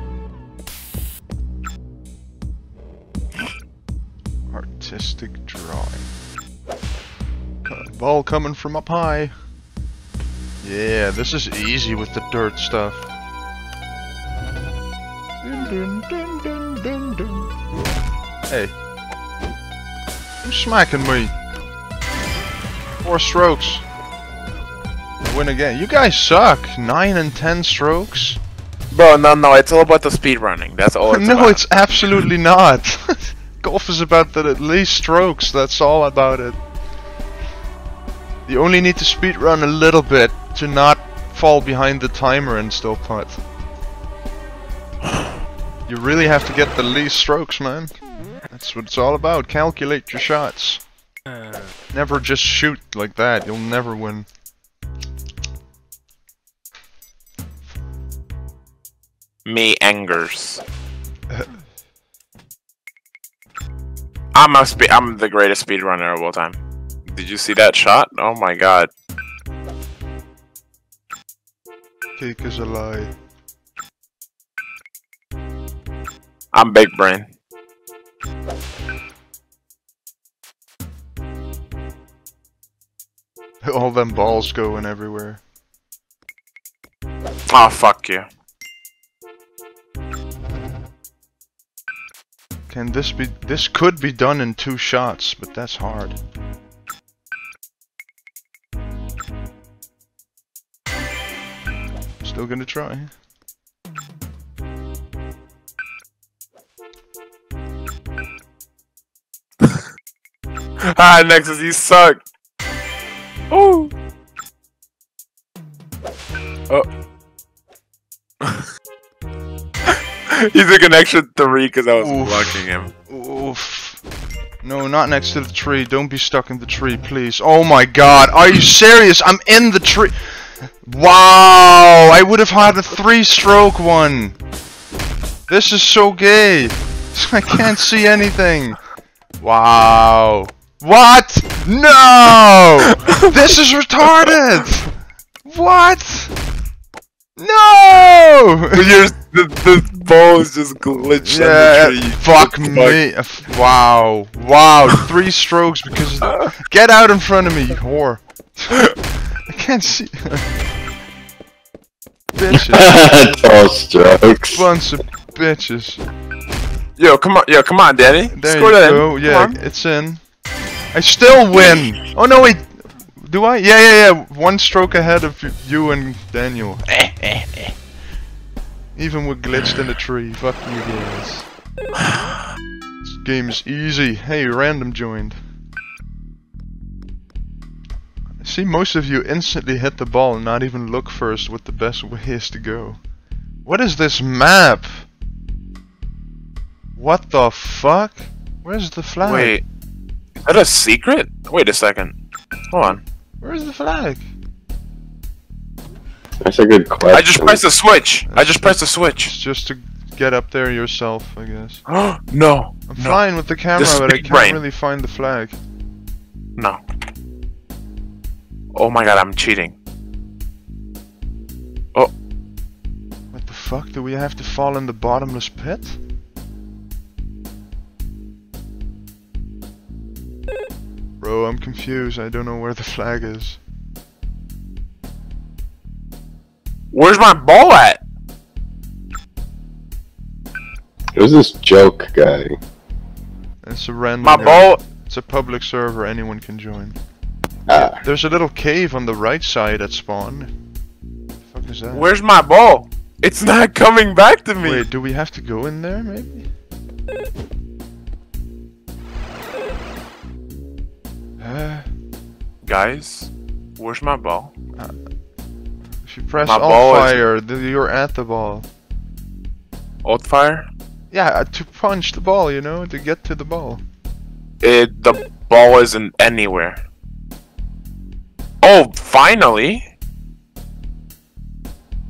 Artistic. artistic drawing. Ball coming from up high. Yeah, this is easy with the dirt stuff. Dun, dun, dun, dun, dun, dun. Hey. Who's smacking me? Four strokes. I win again. You guys suck. Nine and ten strokes. Bro, no, no, it's all about the speed running. That's all it's no, about. it's absolutely not. Golf is about the least strokes. That's all about it. You only need to speed run a little bit to not fall behind the timer and still putt. You really have to get the least strokes, man. That's what it's all about. Calculate your shots. Uh. Never just shoot like that. You'll never win. Me angers. I'm a spe- I'm the greatest speedrunner of all time. Did you see that shot? Oh my god. Cake is a lie. I'm big brain. All them balls going everywhere. Oh fuck you. Can this be? This could be done in two shots, but that's hard. Still gonna try. Ah, Nexis, you suck. Oh. Oh. he took an extra three because I was Oof. blocking him. Oof. No, not next to the tree. Don't be stuck in the tree, please. Oh my god, are you serious? I'm in the tree. Wow, I would have had a three-stroke one. This is so gay. I can't see anything. Wow. What? No! this is retarded! What? No! The, the ball is just glitched Yeah, on the tree. fuck me. Wow. Wow, three strokes because of the- Get out in front of me, you whore. I can't see. bitches. Twelve strokes. Bunch of bitches. Yo, come on, yo, come on, Danny. There Score you go. in. Yeah, it's in. I still win. Oh no, wait. Do I? Yeah, yeah, yeah. One stroke ahead of you and Daniel. Even with glitched in the tree. Fuck you guys. This game is easy. Hey, random joined. See most of you instantly hit the ball and not even look first what the best way is to go. What is this map? What the fuck? Where's the flag? Wait, is that a secret? Wait a second. Hold on. Where's the flag? That's a good question. I just pressed the switch. I just pressed the switch. It's just to get up there yourself, I guess. Oh no, I'm No. flying with the camera, This is but I can't brain. really find the flag. no. Oh my god, I'm cheating. Oh. What the fuck? Do we have to fall in the bottomless pit? Bro, I'm confused. I don't know where the flag is. Where's my ball at? Who's this joke guy? It's a random. My area. ball. It's a public server. Anyone can join. Ah, There's a little cave on the right side at spawn. The fuck is that? Where's my ball? It's not coming back to me. Wait, do we have to go in there? Maybe. Uh, Guys, where's my ball? if you press My alt ball is- fire, th- you're at the ball. Alt fire? Yeah, uh, to punch the ball, you know, to get to the ball. It the ball isn't anywhere. Oh, finally.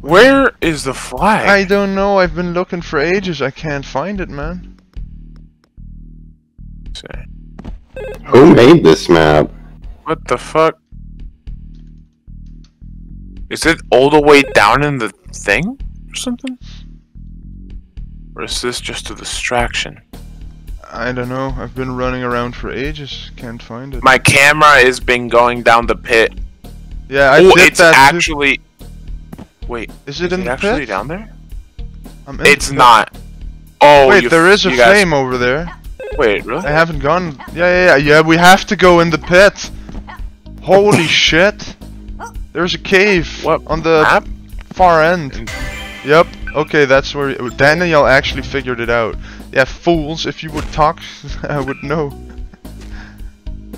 Where is the flag? I don't know. I've been looking for ages. I can't find it, man. who made this map? What the fuck? Is it all the way down in the thing or something? Or is this just a distraction? I don't know. I've been running around for ages. Can't find it. My camera has been going down the pit. yeah, I oh, did it's that too. actually. Wait, Is it is in it the actually pit? down there? I'm in the It's pit. not. Oh, Wait, there is a guys- flame over there. Wait, really? I haven't gone. Yeah, yeah, yeah. Yeah, we have to go in the pit. Holy shit! There's a cave What on the map? far end. Yep. Okay, that's where Daniel actually figured it out. Yeah, fools! If you would talk, I would know.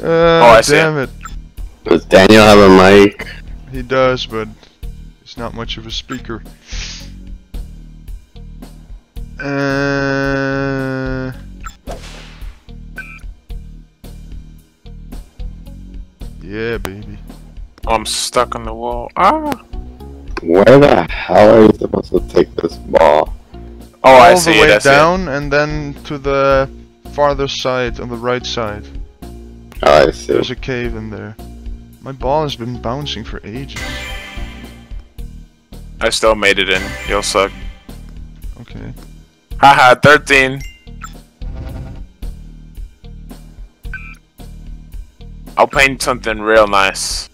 Uh, Oh, I see it. damn it. Does Daniel have a mic? He does, but he's not much of a speaker. Uh, yeah, baby. Oh, I'm stuck on the wall. Ah. Where the hell are you supposed to take this ball? Oh, I All see the it. way I see it. down and then to the farther side, on the right side. Oh, I see. There's a cave in there. My ball has been bouncing for ages. I still made it in. You'll suck. Okay. Haha, 13. I'll paint something real nice.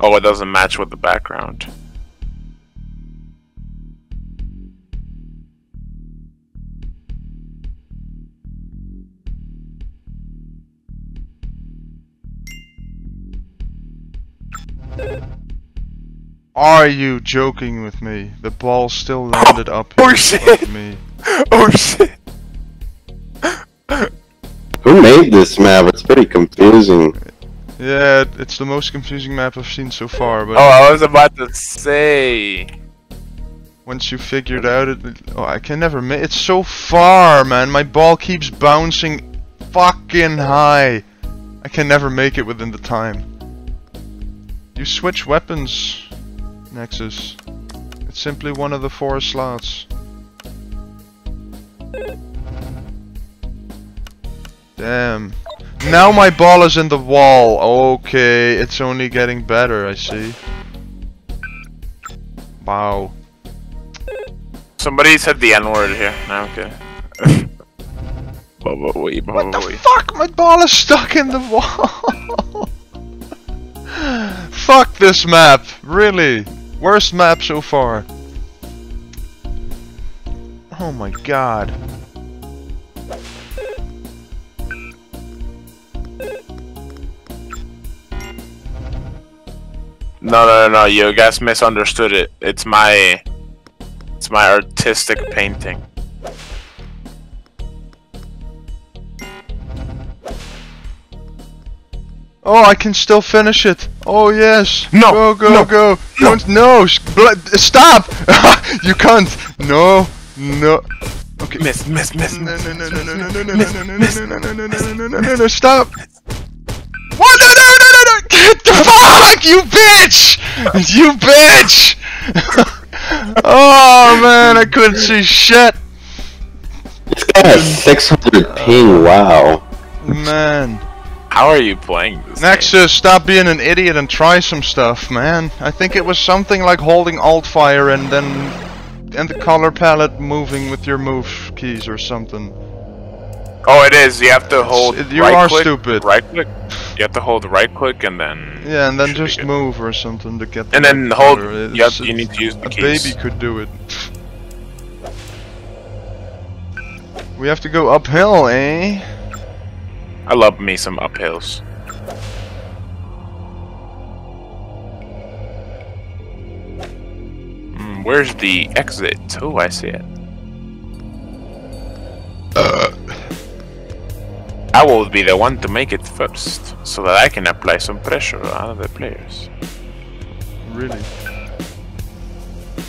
Oh, it doesn't match with the background. Are you joking with me? The ball still landed up Oh, here shit. above me. Oh shit! Who made this map? It's pretty confusing. Yeah, it's the most confusing map I've seen so far, but Oh, I was about to say. once you figured out it, oh, I can never make. It's so far, man. My ball keeps bouncing fucking high. I can never make it within the time. You switch weapons, Nexis. It's simply one of the four slots. Damn. Now my ball is in the wall. Okay, it's only getting better, I see. Wow. Somebody said the N word here. No, okay. What the fuck? My ball is stuck in the wall. fuck this map. Really. Worst map so far. Oh my god. No, no, no, no, you guys misunderstood it. It's my, it's my artistic painting. Oh, I can still finish it. Oh yes. No, Go, go, no, go. Don't. No. Stop. you can't. No. No. Okay. Miss, miss, miss, No, miss. no, no, no, no, no, no, no, no, no, no, no, no, no, no, no, no, no, no, no, stop! What? No, no, no, no, no! Get the fuck, you bitch! You bitch! oh man, I couldn't see shit. This guy has 600 ping. Wow. Man, How are you playing this? game? Nexis, stop being an idiot and try some stuff, man. I think it was something like holding Alt Fire and then and the color palette moving with your move keys or something. Oh, it is. You have to hold. you right are click, stupid. Right click. You have to hold right click and then. Yeah, and then just move or something to get. the And then hold. It's- you need to use the A keys. baby could do it. We have to go uphill, eh? I love me some uphills. Mm, where's the exit? Oh, I see it. Uh. I will be the one to make it first, so that I can apply some pressure on other players. Really?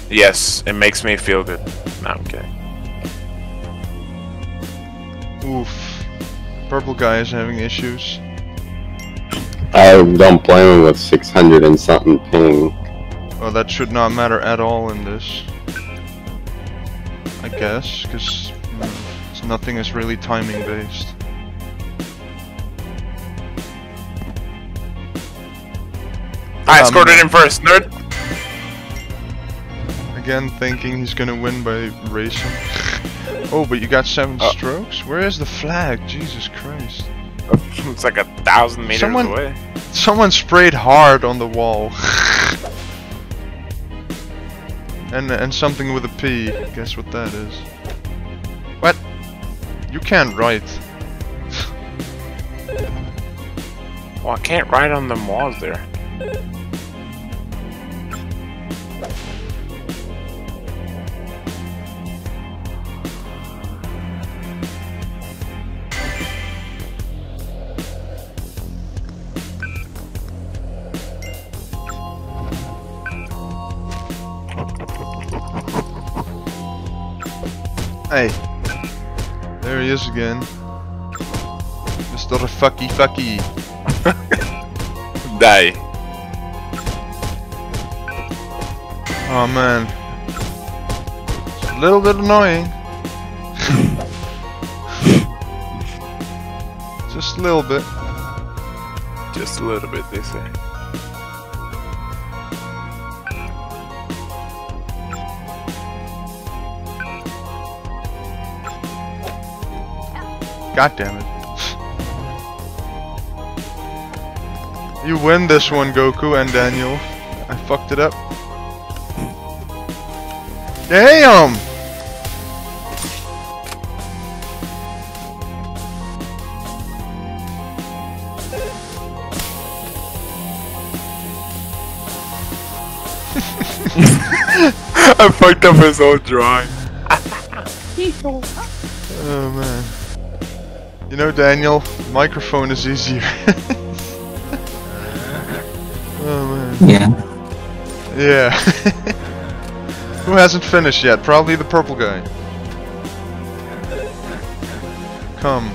Yes, it makes me feel good. No, I'm kidding. Oof. Purple guy is having issues. I don't blame him with 600 and something ping. Well, that should not matter at all in this. I guess, because nothing is really timing based. I Um, scored it in first, nerd. Again, thinking he's gonna win by racing. Oh, but you got seven Oh. strokes? Where is the flag? Jesus Christ. it's like a thousand meters Someone- away. Someone sprayed hard on the wall. and and something with a P. Guess what that is? What? You can't write. Well, I can't write on the walls there. Hey. There he is again. Mr. Fucky Fucky. Die. Oh man. It's a little bit annoying. Just a little bit. Just a little bit, they say. God damn it. You win this one, Goku and Daniel. I fucked it up. Damn! I fucked up his whole drawing. Oh man. You know, Daniel, microphone is easier. oh man. Yeah. Yeah. Who hasn't finished yet? Probably the purple guy. Come.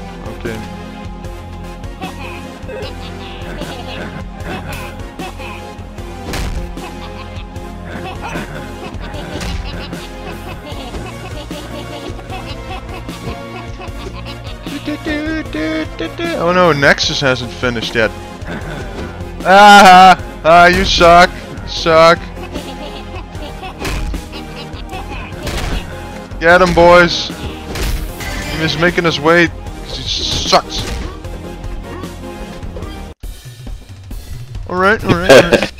Nexis hasn't finished yet. Ah, ah, you suck, suck. Get him, boys. He's making us wait. 'cause he sucks. Alright, alright, alright.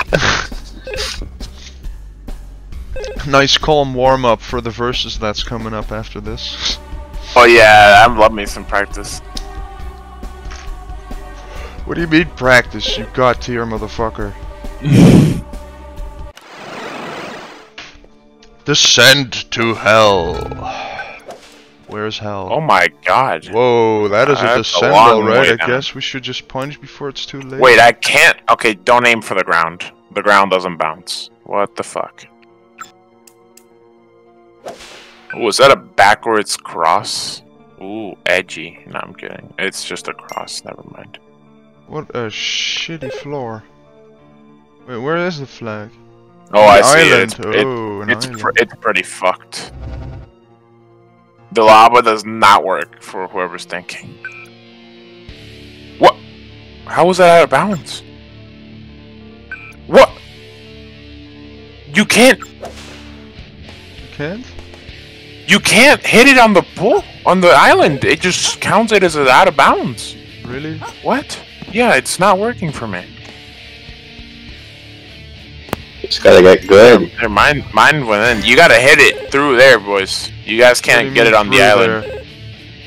nice calm warm up for the verses that's coming up after this. Oh yeah, I love me some practice. What do you mean practice, you god tier motherfucker? Descend to hell. Where's hell? Oh my god. Whoa, that is a That's a descend long alright. I guess we should just punch before it's too late. Wait, I can't. Okay, don't aim for the ground. The ground doesn't bounce. What the fuck? Oh, is that a backwards cross? Ooh, edgy. No, I'm kidding. It's just a cross. Never mind. What a shitty floor. Wait, where is the flag? Oh, I An see it. Oh, it's, pr- it's pretty fucked. The lava does not work for whoever's thinking. What? How was that out of bounds? What? You can't. You can't? You can't hit it on the pool on the island. It just counts it as out of bounds. Really? What? Yeah, it's not working for me. Just gotta get good. There, mine, mine went in. You gotta hit it through there, boys. You guys can't you get it on the island. there?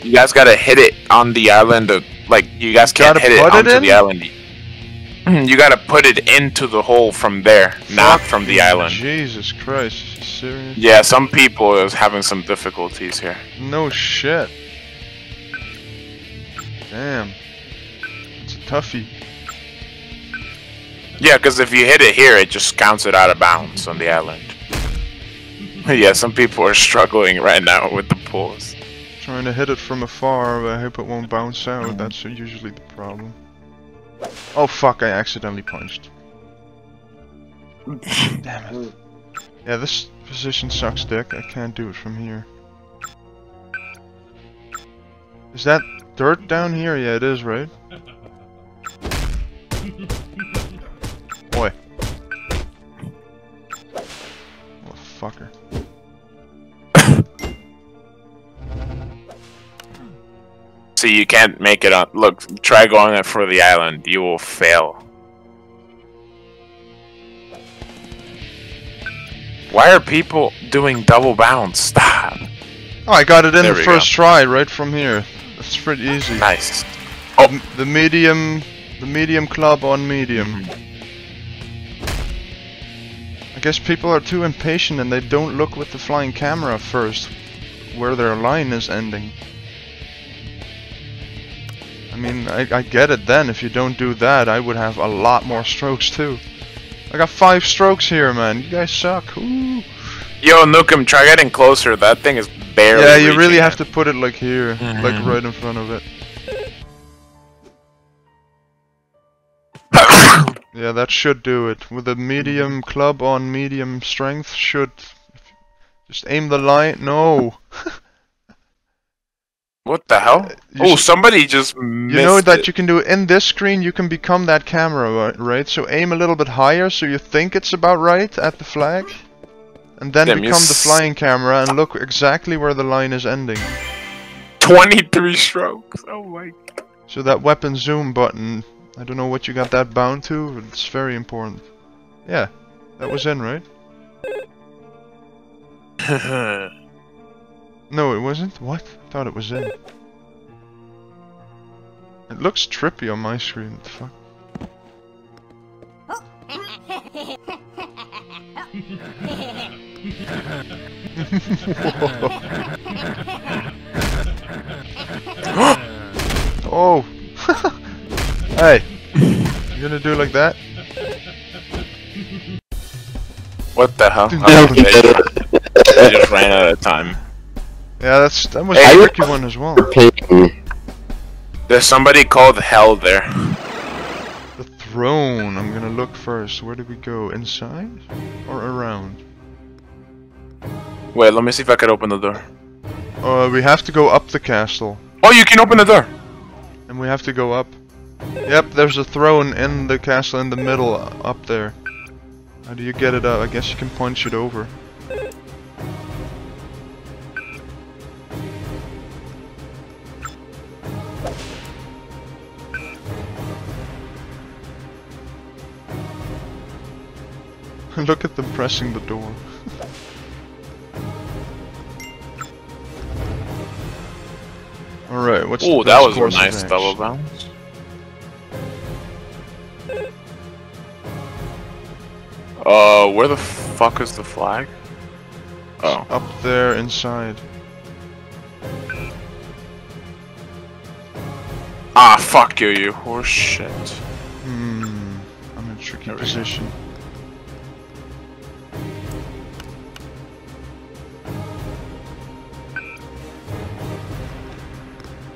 You guys gotta hit it on the island. Of, like you guys can't hit it put it onto the island. You gotta put it into the hole from there, not from the island. Jesus Christ, is you serious? Yeah, some people is having some difficulties here. No shit. Damn. It's a toughie. Yeah, because if you hit it here, it just counts it out of bounds on the island. yeah, some people are struggling right now with the pulls. Trying to hit it from afar, but I hope it won't bounce out. That's usually the problem. Oh fuck, I accidentally punched. Damn it. Yeah, this position sucks dick. I can't do it from here. Is that dirt down here? Yeah, it is, right? Boy. Oh, fucker. So you can't make it on. Look, try going up for the island. You will fail. Why are people doing double bounce? Stop. Oh, I got it in There the first try, right from here. That's pretty easy. Nice. Oh. M- The medium, the medium club on medium. I guess people are too impatient and they don't look with the flying camera first, where their line is ending. I mean, I, I get it then. If you don't do that, I would have a lot more strokes too. I got five strokes here, man. You guys suck. Ooh. Yo, Nukem, try getting closer. That thing is barely. Yeah, you really reaching have to put it like here, like Mhm. right in front of it. Yeah, that should do it. With a medium mm-hmm. club on medium strength, should just aim the line. No, What the hell? Uh, you Oh, somebody just you know that it. you can do in this screen. You can become that camera, right? So aim a little bit higher, so you think it's about right at the flag, and then Damn, become the flying camera and look exactly where the line is ending. 23 strokes. Oh my. So that weapon zoom button, I don't know what you got that bound to, but it's very important. Yeah, that was in, right? No, it wasn't? What? I thought it was in. It looks trippy on my screen. What the fuck? oh! Hey! You gonna do like that? what the hell? Oh, they, just, they just ran out of time. Yeah, that's that was Hey, a tricky one as well. There's somebody called Hell there. The throne. I'm gonna look first. Where did we go? Inside or around? Wait, let me see if I can open the door. Uh, we have to go up the castle, Oh, you can open the door. and we have to go up. Yep, there's a throne in the castle in the middle, uh, up there. How do you get it up? I guess you can punch it over. Look at them pressing the door. Alright, what's the Oh, that was a nice double bounce. Uh, where the fuck is the flag? Oh. Up there inside. Ah, fuck you, you horse shit. Hmm, I'm in a tricky There position.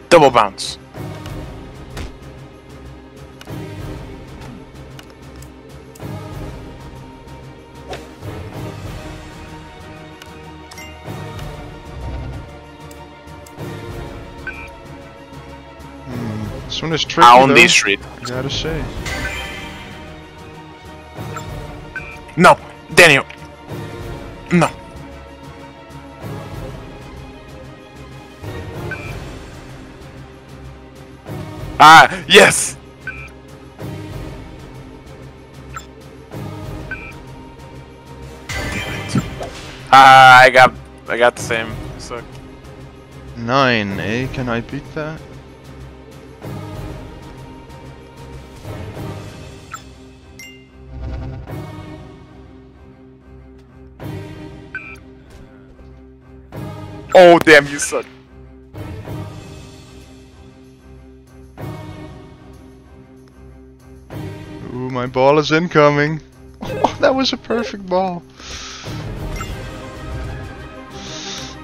Double bounce. This one is tricky On though, the street. I gotta say. No, Daniel. No. Ah, yes. Damn it. Ah, I got, I got the same. Suck. Nine, eh? Can I beat that? Oh, damn, you suck. Ooh, my ball is incoming. Oh, that was a perfect ball.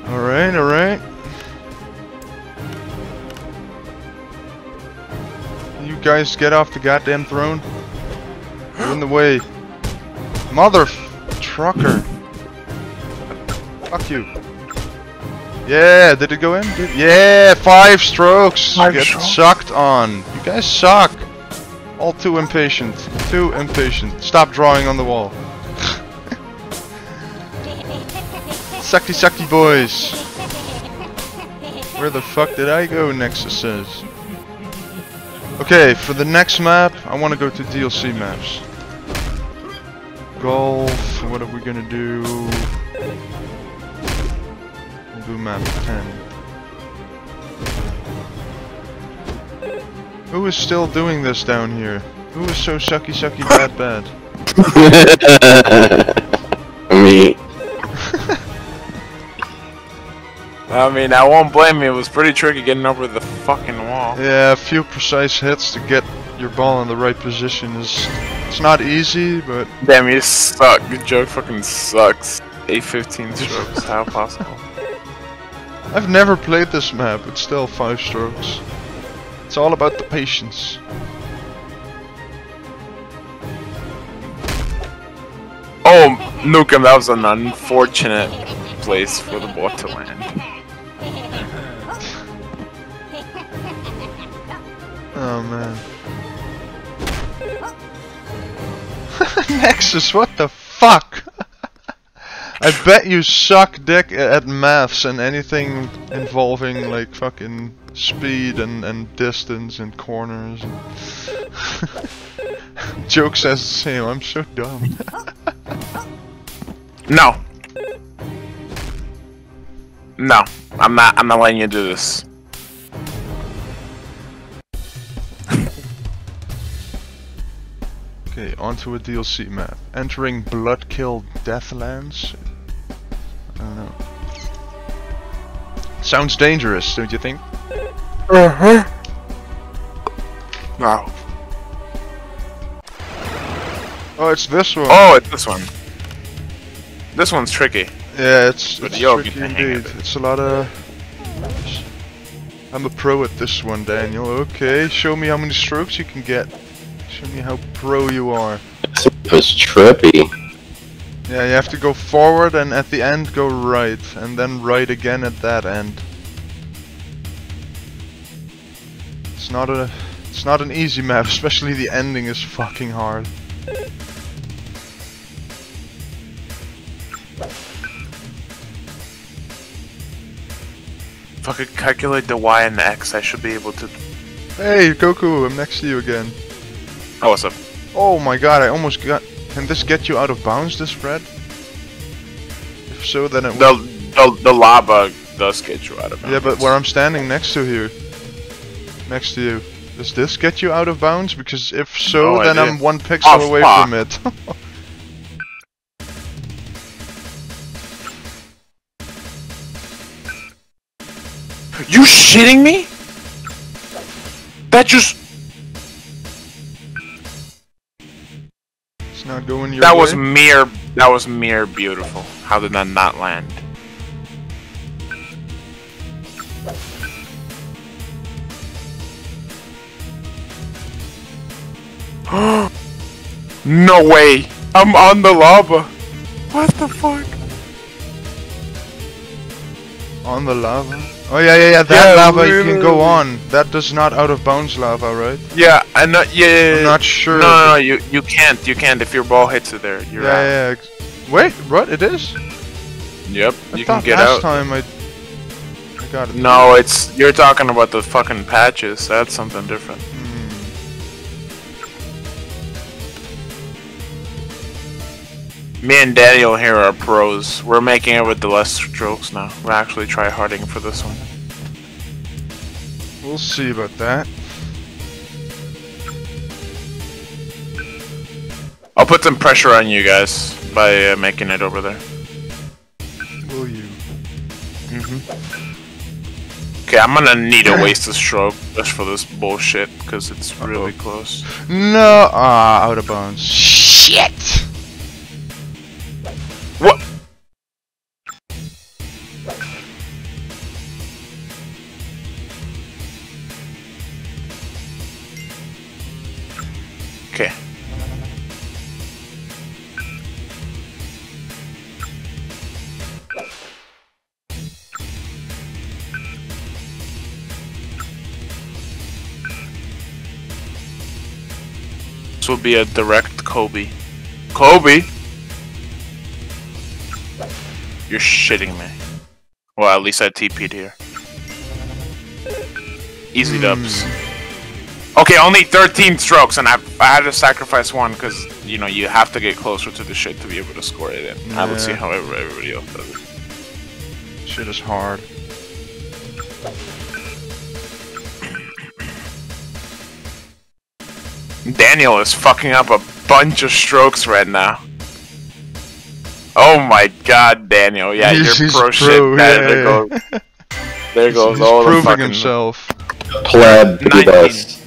Alright, alright. You guys get off the goddamn throne. You're in the way. Mother trucker. Fuck you. Yeah, did it go in? Did- yeah, five strokes. Five Get strokes. sucked on. You guys suck. All too impatient. Too impatient. Stop drawing on the wall. sucky sucky boys. Where the fuck did I go, Nexis says. Okay, for the next map, I want to go to DLC maps. Golf, what are we gonna do? We'll do map 10. Who is still doing this down here? Who is so sucky sucky bad bad? Me. I mean, I won't blame you. It was pretty tricky getting over the fucking wall. Yeah, a few precise hits to get your ball in the right position is... It's not easy, but... Damn, you suck. Good joke fucking sucks. 815 strokes. How possible? I've never played this map, it's still 5 strokes. It's all about the patience. Oh, Nukem, that was an unfortunate place for the ball to land. Oh man. Nexis, what the fuck? I bet you suck dick at maths and anything involving like fucking speed and, and distance and corners. And Joke says the same, I'm so dumb. No. No, I'm not. I'm not letting you do this. Okay, onto a DLC map. Entering Bloodkill Deathlands? I don't know. Sounds dangerous, don't you think? Uh huh. No. Oh, it's this one. Oh, it's this one. This one's tricky. Yeah, it's, it's tricky get the hang of indeed. it. It's a lot of... I'm a pro at this one, Daniel. Okay, show me how many strokes you can get. Show me how pro you are. This was trippy. Yeah, you have to go forward and at the end go right, and then right again at that end. It's not a, it's not an easy map, especially the ending is fucking hard. If I could calculate the Y and the X, I should be able to. Hey, Goku, I'm next to you again. Oh, what's up? Oh my god, I almost got. Can this get you out of bounds, this Fred? If so, then it will. The the, the lava does get you out of bounds. Yeah, but where I'm standing next to you, next to you, does this get you out of bounds? Because if so, No then idea. I'm one pixel Oh, away fuck. from it. You shitting me? That just it's not going your that way. was mere that was mere beautiful. How did that not land? no way! I'm on the lava. What the fuck? on the lava. Oh yeah, yeah, yeah. That Yeah, lava you can go on. That does not out of bounds lava, right? Yeah, I know. Yeah, I'm not sure. No, no, no, you you can't. You can't if your ball hits it there. You're yeah, out. yeah. Wait, what? It is? Yep, I you can get last out. time I, I got it. No, it's you're talking about the fucking patches. That's something different. Me and Daniel here are pros. We're making it with the less strokes now. We're actually try harding for this one. We'll see about that. I'll put some pressure on you guys by uh, making it over there. Will you? Mm-hmm. Okay, I'm gonna need a waste a stroke just for this bullshit because it's really close. No, ah, out of bounds. Shit. What? Okay. This will be a direct Kobe. Kobe? You're shitting me. Well, at least I TP'd here. Easy Hmm. dubs. Okay, only 13 strokes, and I I had to sacrifice one because you know you have to get closer to the shit to be able to score it in. I would see how everybody else does it. Shit is hard. Daniel is fucking up a bunch of strokes right now. Oh my god, Daniel. Yeah, He's- you're he's pro, pro, shit. There, there yeah. goes, there goes he's all the proving fucking... himself. Pleb beat 19. us.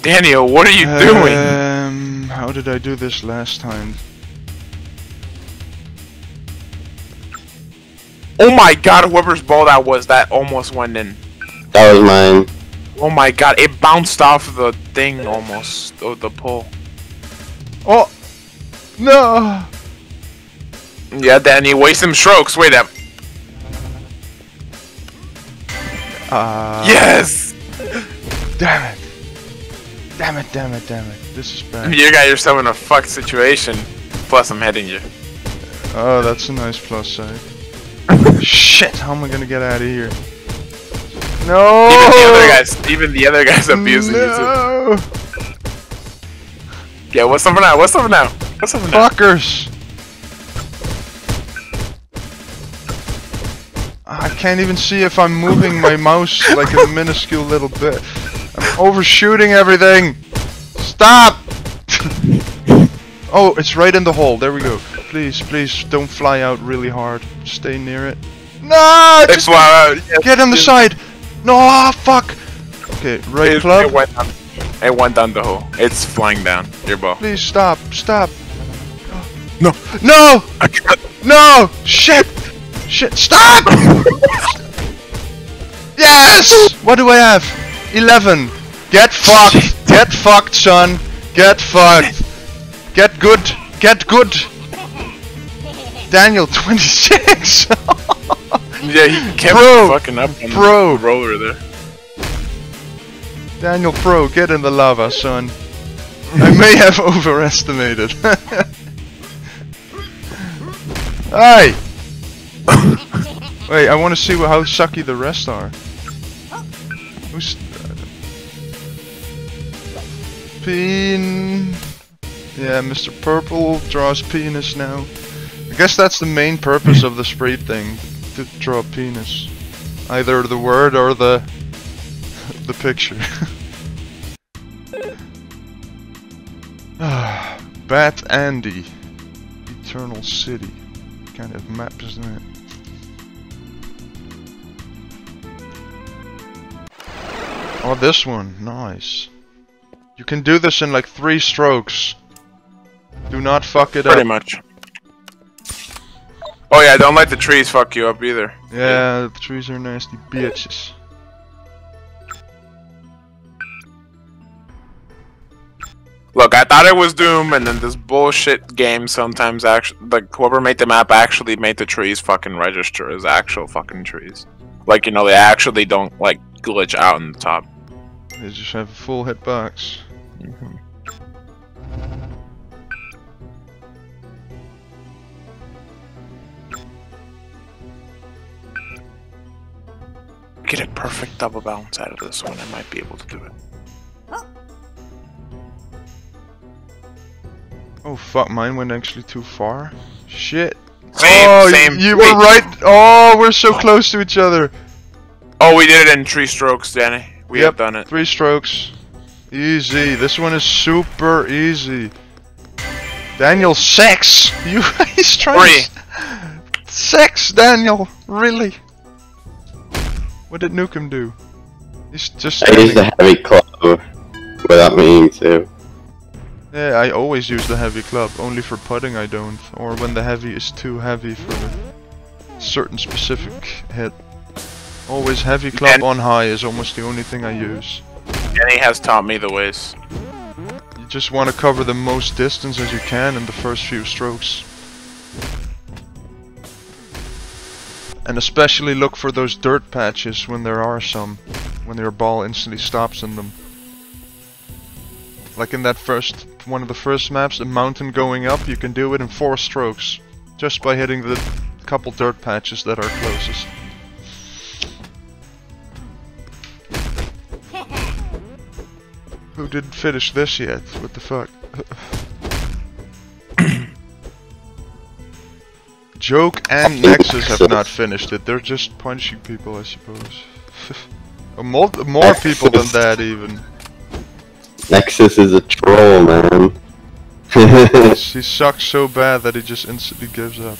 Daniel, what are you doing? Um, how did I do this last time? Oh my god, whoever's ball that was, that almost went in. That was mine. Oh my god, it bounced off the thing almost, oh, the pole. Oh! No! Yeah, Danny, waste some strokes. Wait up. Ah. yes! Damn it! Damn it, damn it, damn it. This is bad. You got yourself in a fucked situation. Plus, I'm hitting you. Oh, that's a nice plus side. Shit, how am I gonna get out of here? No! Even the other guys, even the other guys abusing you no! Yeah, what's up now? What's up now? What's up now? Fuckers! I can't even see if I'm moving my mouse like a minuscule little bit. I'm overshooting everything! Stop! oh, it's right in the hole. There we go. Please, please, don't fly out really hard. Stay near it. No! It's Just wild. Yes, get on the yes. side! No, fuck! Okay, right It, club. it went down. It went down the hole. It's flying down. Your ball. Please stop, stop. No. No! I can't- No! Shit! Shit! Stop! yes! What do I have? 11. Get fucked! Get fucked, son! Get fucked! Get good! Get good! Daniel, 26! Yeah, he kept Bro. fucking up on Bro. the roller there. Daniel Pro, get in the lava, son. I may have overestimated. Hey! Wait, I want to see how sucky the rest are. Who's... Uh, Peen... Yeah, Mr. Purple draws penis now. I guess that's the main purpose of the spray thing, to draw a penis. Either the word or the... the picture. Bat Andy. Eternal City. What kind of map is that? Oh, this one. Nice. You can do this in like three strokes. Do not fuck it Pretty up. much. Oh yeah, don't let the trees fuck you up either. Yeah, the trees are nasty bitches. Look, I thought it was Doom, and then this bullshit game sometimes actually, like whoever made the map actually made the trees fucking register as actual fucking trees. Like you know, they actually don't like glitch out in the top. They just have a full hitbox. Mm-hmm. Get a perfect double bounce out of this one, I might be able to do it. Oh fuck, mine went actually too far. Shit. Same, oh, same. you Wait. were right. Oh, we're so oh. close to each other. Oh, we did it in three strokes, Danny. We Yep. have done it. Three strokes. Easy. This one is super easy. Daniel, sex. You. He's trying. Three. To, sex, Daniel. Really? What did Nukem do? He's just. I used standing- a heavy club without meaning to. Yeah, I always use the heavy club. Only for putting, I don't. Or when the heavy is too heavy for a certain specific hit. Always heavy club And- on high is almost the only thing I use. Danny has taught me the ways. You just want to cover the most distance as you can in the first few strokes. And especially look for those dirt patches when there are some. When your ball instantly stops in them. Like in that first, one of the first maps, the mountain going up, you can do it in four strokes. Just by hitting the couple dirt patches that are closest. Who didn't finish this yet? What the fuck? Joke and Nexis have not finished it. They're just punching people, I suppose. More, more people than that, even. Nexis is a troll, man. He sucks so bad that he just instantly gives up.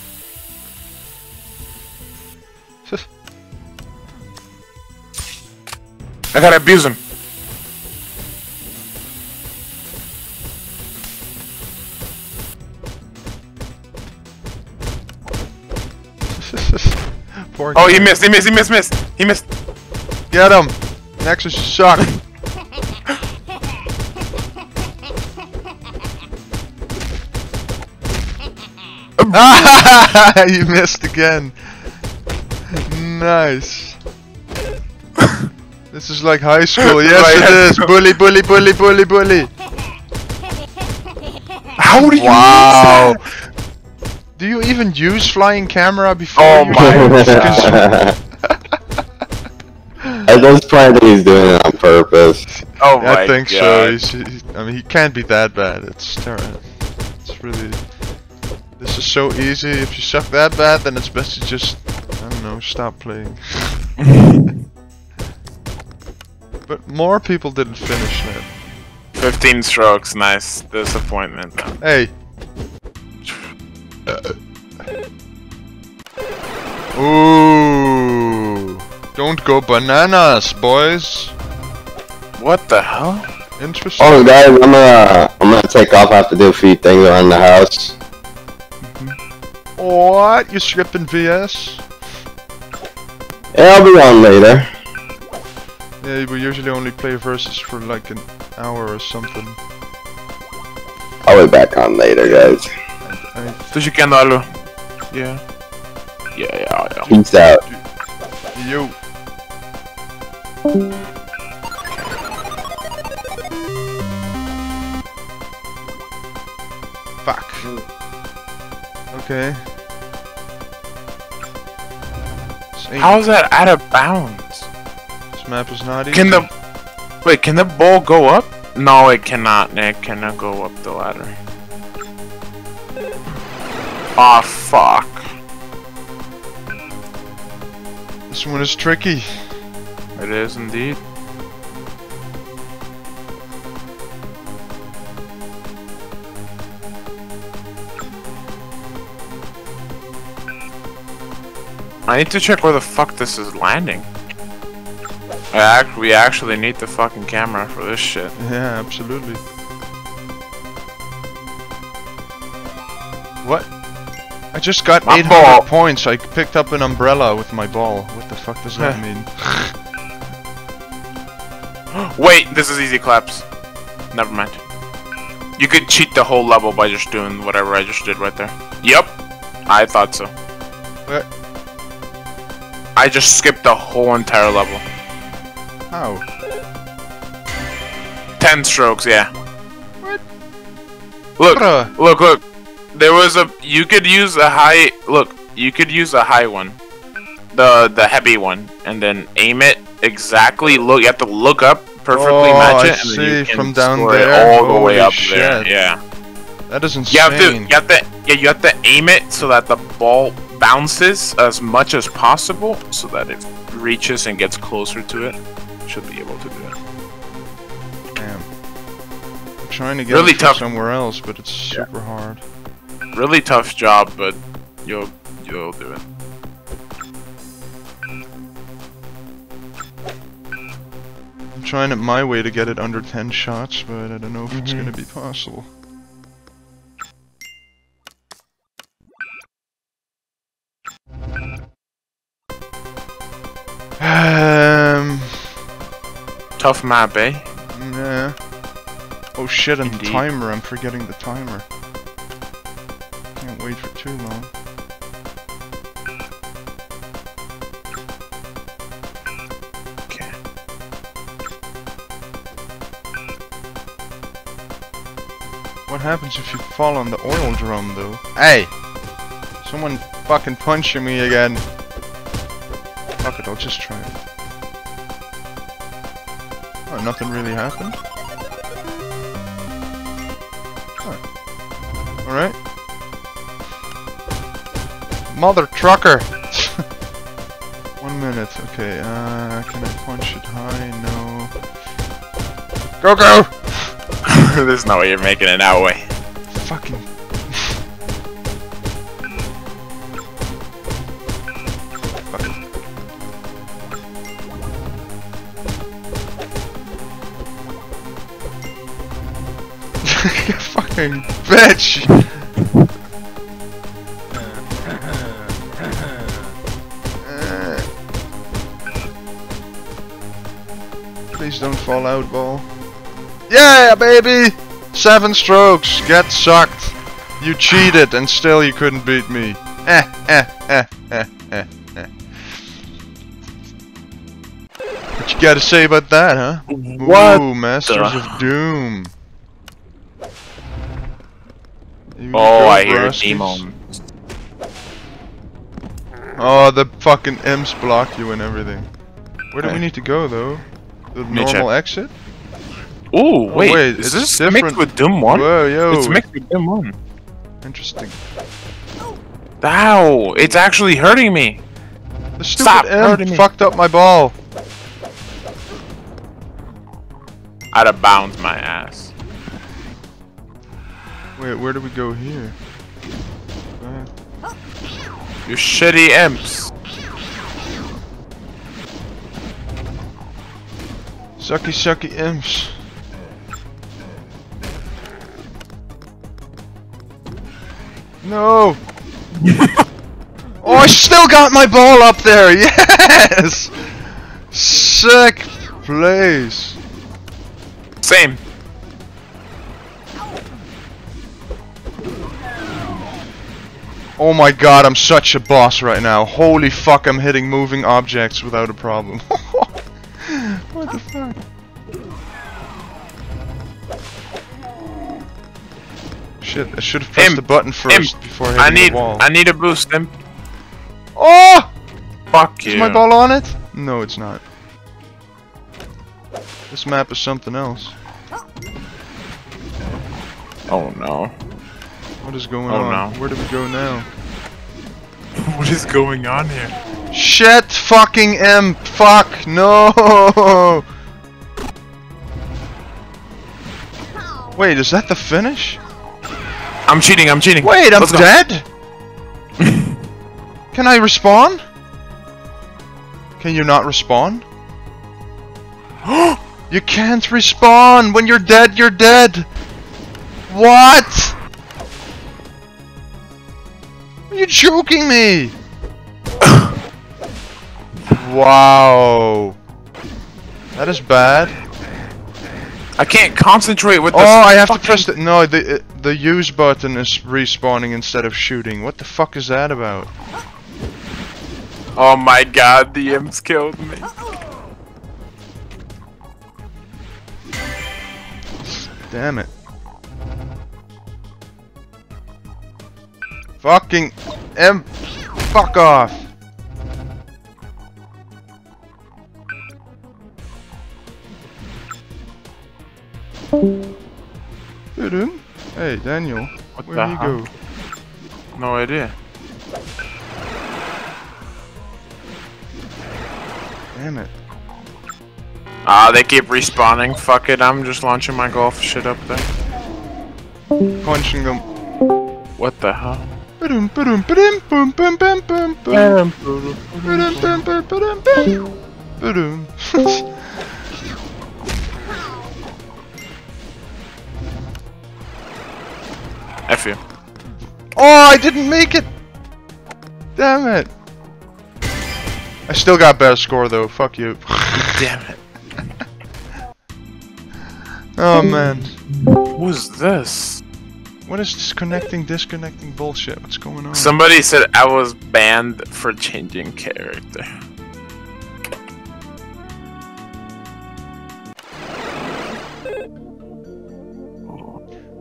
I gotta abuse him. Poor Oh, guy. he missed, he missed, he missed, missed. He missed. Get him! Nexis, you suck! you missed again. Nice. this is like high school. Yes, Right, it yes. is. Bully, bully, bully, bully, bully. How do you Wow. Use that? Do you even use flying camera before Oh you my Because- I just probably think he's doing it on purpose. Oh my I think so. God. He's, he's, I mean, he can't be that bad. It's terrible. It's really. This is so easy. If you suck that bad, then it's best to just, I don't know, stop playing. but more people didn't finish that. 15 strokes, nice. Disappointment. Hey. Ooh. Don't go bananas, boys. What the hell? Interesting. Oh, guys, I'm gonna I'm gonna take off. I have to do a few things around the house. Mm-hmm. What? You skipping VS? Yeah, I'll be on later. Yeah, we usually only play versus for like an hour or something. I'll be back on later, guys. I, Tô checando, Alu. Yeah. Yeah, yeah, yeah. Peace out. Yo. Fuck. Okay. This, How is that out of bounds? this map is not easy. Can the wait? Can the ball go up? No, it cannot. It cannot go up the ladder. Ah, fuck. This one is tricky. It is indeed. I need to check where the fuck this is landing. I act we actually need the fucking camera for this shit. Yeah, absolutely. What? I just got My 800 ball. points. I picked up an umbrella with my ball. What the fuck does that mean? Wait, this is easy claps. Never mind. You could cheat the whole level by just doing whatever I just did right there. Yep. I thought so. What? I just skipped the whole entire level. How? Ten strokes, yeah. What? Look, Bruh. look, look. There was a. You could use a high. Look, you could use a high one, the the heavy one, and then aim it exactly. Look, you have to look up, perfectly Oh, match I it, and then you can from down score it there? all the way up shit. there. Yeah. That is insane. You have to, you have to, yeah, you have to aim it so that the ball bounces as much as possible, so that it reaches and gets closer to it. Should be able to do it. Damn. I'm trying to get Really it tough. somewhere else, but it's super hard. Really tough job, but you'll you'll do it. I'm trying it my way to get it under 10 shots, but I don't know if it's Mhm. gonna be possible. Um, Tough map, eh? yeah. Oh shit, and the Indeed. timer, I'm forgetting the timer. Wait for too long. Okay. What happens if you fall on the oil drum, though? Hey! Someone fucking punching me again. Fuck it, I'll just try it. Oh, nothing really happened? Trucker! One minute, okay, uh, can I punch it high? No. Go go! There's no way you're making it that way. Fucking. Fucking bitch! Please don't fall out, ball. Yeah, baby! Seven strokes, get sucked. You cheated and still you couldn't beat me. Eh, eh, eh, eh, eh, eh. What you gotta say about that, huh? What Ooh, Masters the- of Doom. You Oh, I hear Brusties. demon. Oh, the fucking imps block you and everything. Where do we need to go, though? The normal exit? Ooh, wait, wait, is this different. mixed with Doom 1? Whoa, yo. It's mixed with Doom 1. Interesting. Ow, it's actually hurting me. The stupid Stop imp hurting me. fucked up my ball. Out of bounds, my ass. Wait, where do we go here? Uh, You shitty imps. Sucky sucky imps. No! oh, I still got my ball up there! Yes! Sick place. Same. Oh my god, I'm such a boss right now. Holy fuck, I'm hitting moving objects without a problem. the fuck? Shit, I should have pressed Imp, the button first imp, before hitting I need, the wall. I need a boost, imp. oh! Fuck you. Is my ball on it? No, it's not. This map is something else. Oh no. What is going Oh, on? no. Where do we go now? what is going on here? Shit fucking M. Fuck! No! Wait, is that the finish? I'm cheating, I'm cheating. Wait, I'm dead? Can I respawn? Can you not respawn? you can't respawn! When you're dead, you're dead! What? Are you joking me? Wow. That is bad. I can't concentrate with this. Oh. I have to press the no. The the use button is respawning instead of shooting. What the fuck is that about? Oh my god, the imps killed me. Damn it! Fucking M. Fuck off! Doo-doo. Hey, Daniel. What Where the do you hell? go? No idea. Damn it. Ah, they keep respawning. Fuck it, I'm just launching my golf shit up there. Punching them. What the hell? F you. Oh, I didn't make it! Damn it! I still got better score though, fuck you. Damn it. Oh man. Who's this? What is this connecting, disconnecting bullshit? What's going on? Somebody said I was banned for changing character.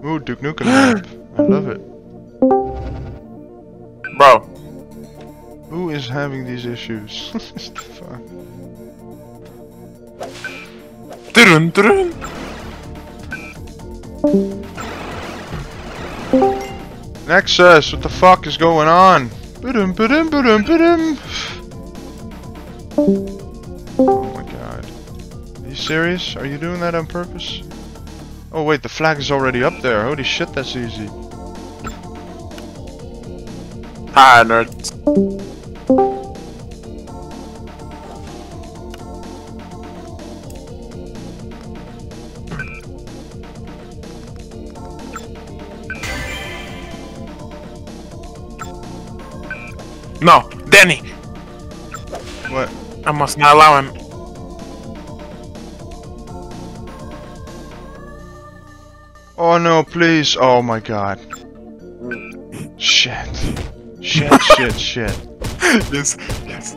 Ooh, Duke Nukem map. I love it. Bro, Who is having these issues? Fuck. Dun, dun. Nexis, what the fuck is going on? Ba-dum, ba-dum, ba-dum, ba-dum. Oh my god. Are you serious? Are you doing that on purpose? Oh wait, the flag is already up there. Holy shit, that's easy. Hi, nerds. No, Danny! What? I must not allow him. Oh no, please. Oh my god. Shit. Shit, shit, shit. yes, yes.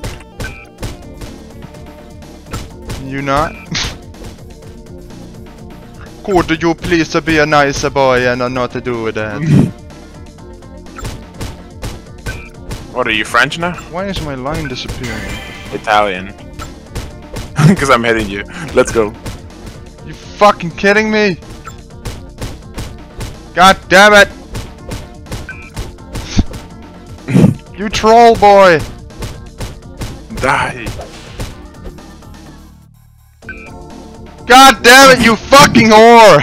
You not? Could you please be a nicer boy and not to do that? What are you, French now? Why is my line disappearing? Italian. Because I'm hitting you. Let's go. You fucking kidding me? God damn it! You troll boy! Die. God damn it, you fucking whore!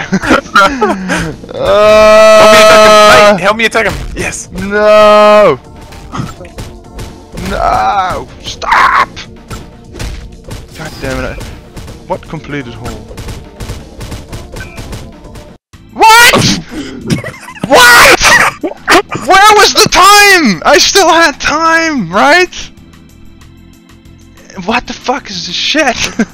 uh, Help me attack him! Yes! no! No! Stop! God damn it. What completed hole? What? what? Where was the time? I still had time, right? What the fuck is this shit?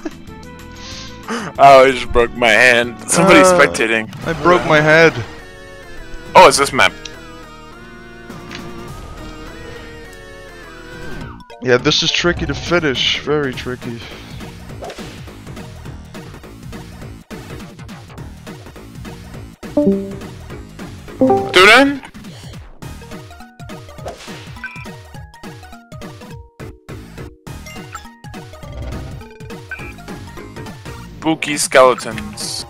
Oh, I just broke my hand. Somebody's Uh. spectating. I broke my head. Oh, it's this map. Yeah, this is tricky to finish. Very tricky. Student? Spooky skeletons.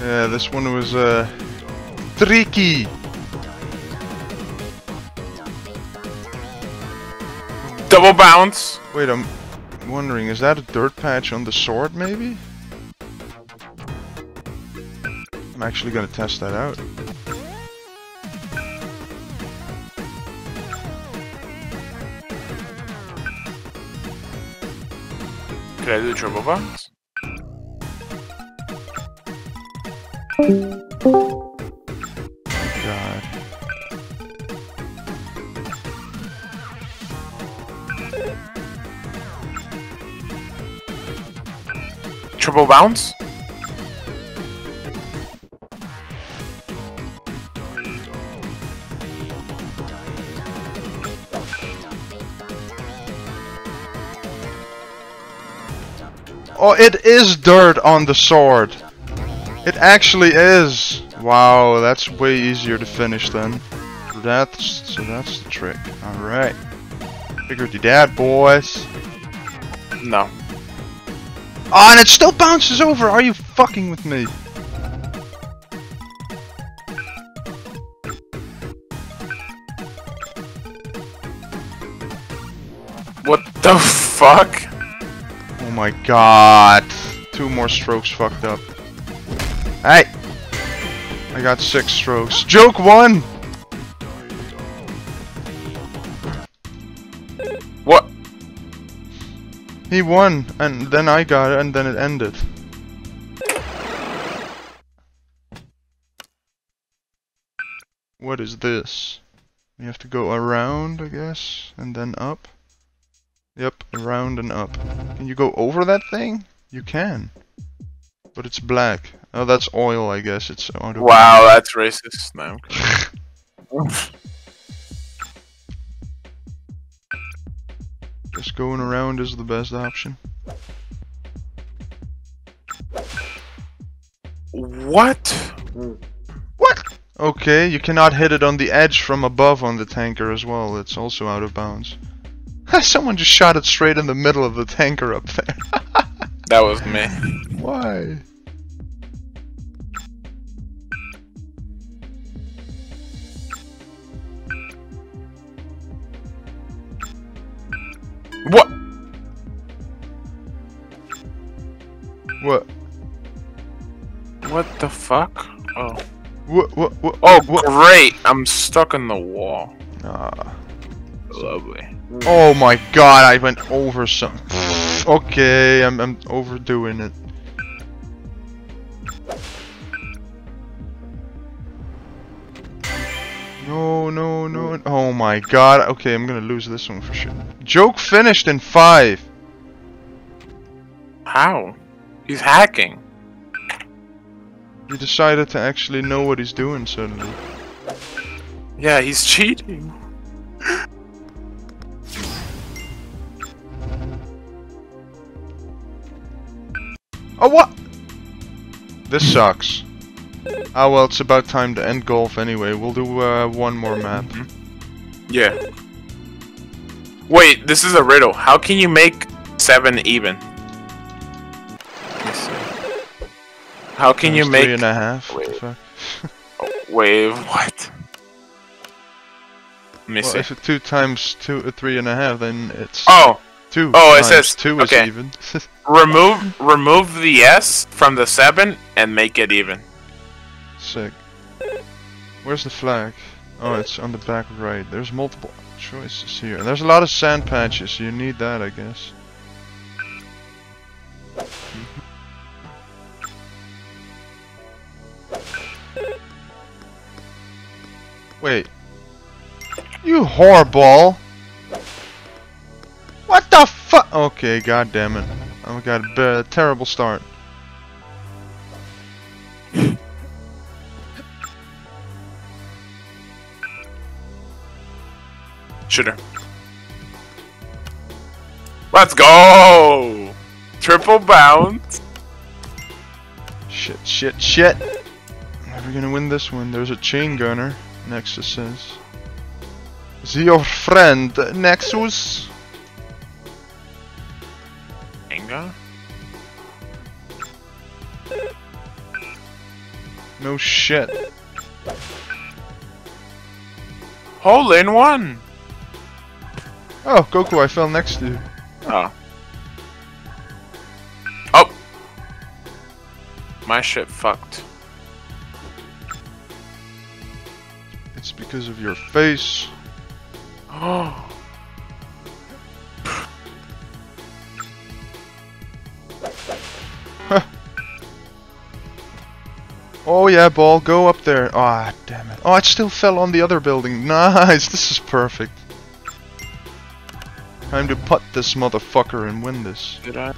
Yeah, this one was uh tricky. Double bounce. Wait, I'm wondering, is that a dirt patch on the sword maybe? I'm actually gonna test that out. Could I do the triple bounce? God. Triple bounce? Oh, it is dirt on the sword. It actually is. Wow, that's way easier to finish then. That's so that's the trick. All right. Figured you that, boys. No. Oh, and it still bounces over. Are you fucking with me? What the fuck? My god. Two more strokes fucked up. Hey! I got six strokes. Joke one! What? He won, and then I got it, and then it ended. What is this? We have to go around, I guess, and then up. Yep, around and up. Can you go over that thing? You can. But it's black. Oh, that's oil, I guess. It's auto. Wow, that's racist. No. Just going around is the best option. What? What? Okay, you cannot hit it on the edge from above on the tanker as well. It's also out of bounds. Someone just shot it straight in the middle of the tanker up there. That was me. Why? What? What? What the fuck? Oh. What? What? What? Oh, what? great! I'm stuck in the wall. Ah. Lovely. Mm. Oh my god, I went over some. okay, I'm, I'm overdoing it. No, no, no. Oh my god. Okay, I'm gonna lose this one for sure. Joke finished in five. How? He's hacking. He decided to actually know what he's doing suddenly. Yeah, he's cheating. Oh, what? This sucks. Ah, well, it's about time to end golf anyway. We'll do uh, one more map. Yeah. Wait, this is a riddle. How can you make seven even? Let me see. How can you make? three and a half? Wait. Fuck. Wait, what? Me Well, if it's two times two, uh, three and a half, then it's Oh, two. oh, it says- two is okay. even. remove remove the s from the seven and make it even. Sick. Where's the flag? Oh, it's on the back right. There's multiple choices here. There's a lot of sand patches. So you need that, I guess. Wait. You whoreball! What the fuck? Okay, god damn it. I got a terrible start. Shooter. Let's go! Triple bounce. Shit, shit, shit. Never gonna win this one. There's a chain gunner. Nexis says. Is he your friend, Nexis? No shit. Hole in one. Oh, Goku, I fell next to you. Oh. Oh. My shit fucked. It's because of your face. Oh. Oh yeah, ball, go up there. Ah, damn it. Oh, I still fell on the other building. Nice, this is perfect. Time to putt this motherfucker and win this. I?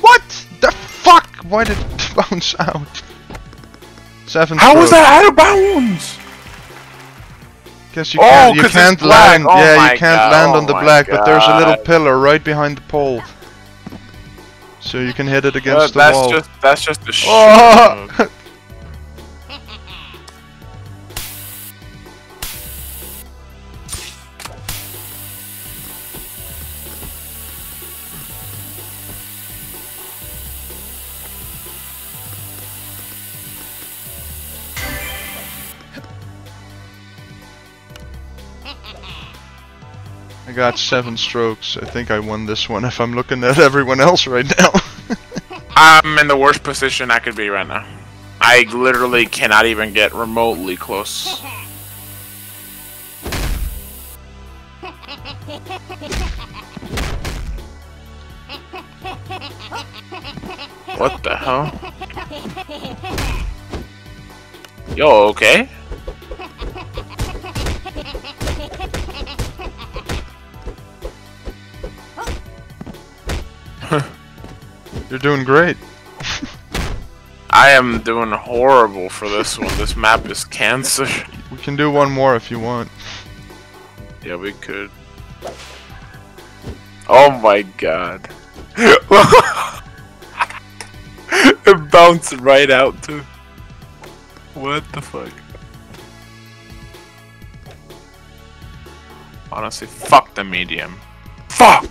What the fuck? Why did it bounce out? Seven. How was that out of bounds? Guess you Oh, can't. You 'cause it's can't land. Oh yeah, you can't God. land Oh on the my black, but there's a little pillar right behind the pole, so you can hit it Uh, against the that's wall. just that's just a shit. oh! got seven strokes. I think I won this one. If I'm looking at everyone else right now. I'm in the worst position I could be right now. I literally cannot even get remotely close. What the hell? Yo, okay? You're doing great. I am doing horrible for this one. This map is cancer. We can do one more if you want. Yeah, we could. Oh my god. it bounced right out too. What the fuck? Honestly, fuck the medium. Fuck!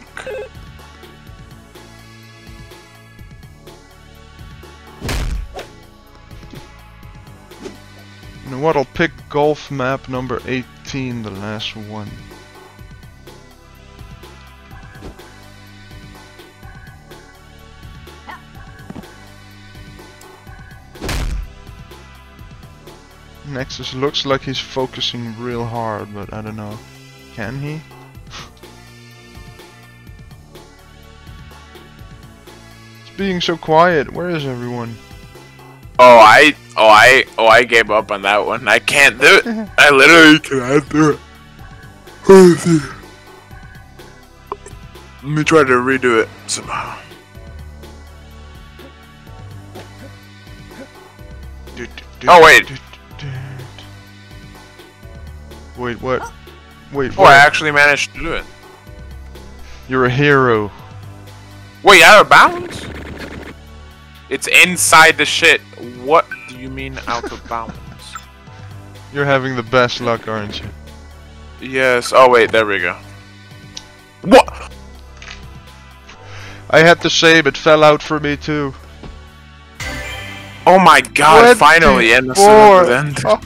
You know what? I'll pick golf map number 18, the last one. Nexis looks like he's focusing real hard, but I don't know. Can he? it's being so quiet. Where is everyone? Oh, I, oh, I, oh, I gave up on that one. I can't do it. I literally cannot do it. Let me try to redo it somehow. Oh, wait. Wait, what? Oh. Wait, Oh, I actually managed to do it. You're a hero. Wait, out of bounds? It's inside the shit. What do you mean out of bounds? You're having the best luck, aren't you? Yes. Oh wait, there we go. What? I had to save, it fell out for me too. Oh my god! Finally, innocent at the.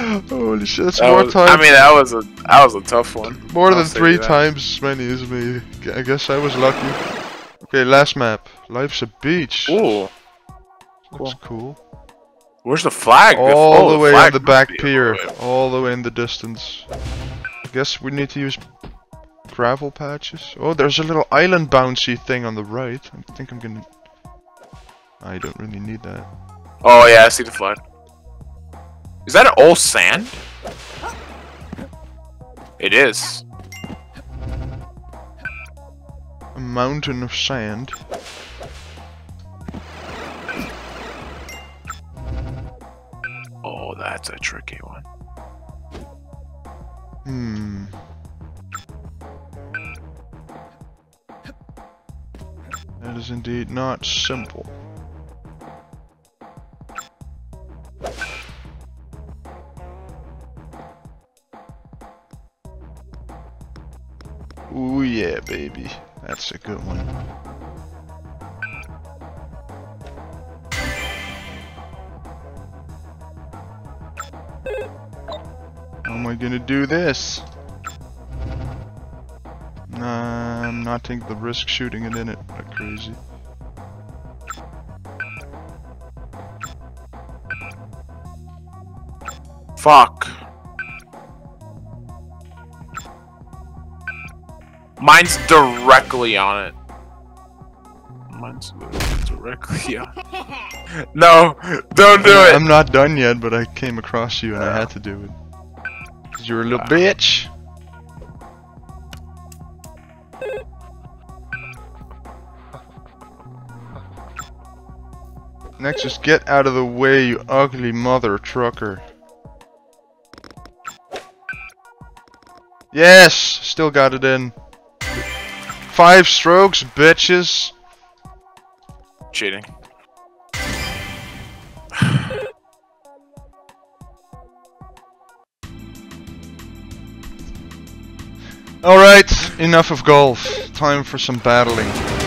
Oh, holy shit, that's That more was- times. I mean, that was a that was a tough one. more I'll than three times as many as me. I guess I was lucky. Okay, last map. Life's a beach. Ooh, Looks cool. Where's the flag? All Oh, the way on the back pier. all the way- All the way in the distance. I guess we need to use gravel patches. Oh, there's a little island bouncy thing on the right. I think I'm gonna... I don't really need that. Oh yeah, I see the flag. Is that all sand? It is. A mountain of sand. Oh, that's a tricky one. Hmm. That is indeed not simple. Ooh yeah, baby. That's a good one. How am I gonna do this? Nah, I'm not taking the risk shooting it in it like crazy. Fuck. Mine's directly on it. Mine's literally directly. No, don't do it. I'm not done yet, but I came across you and I had to do it. 'Cause you're a little ah. bitch. Next, just get out of the way, you ugly mother trucker. Yes! Still got it in. Five strokes, bitches. Cheating. Alright, enough of golf. Time for some battling.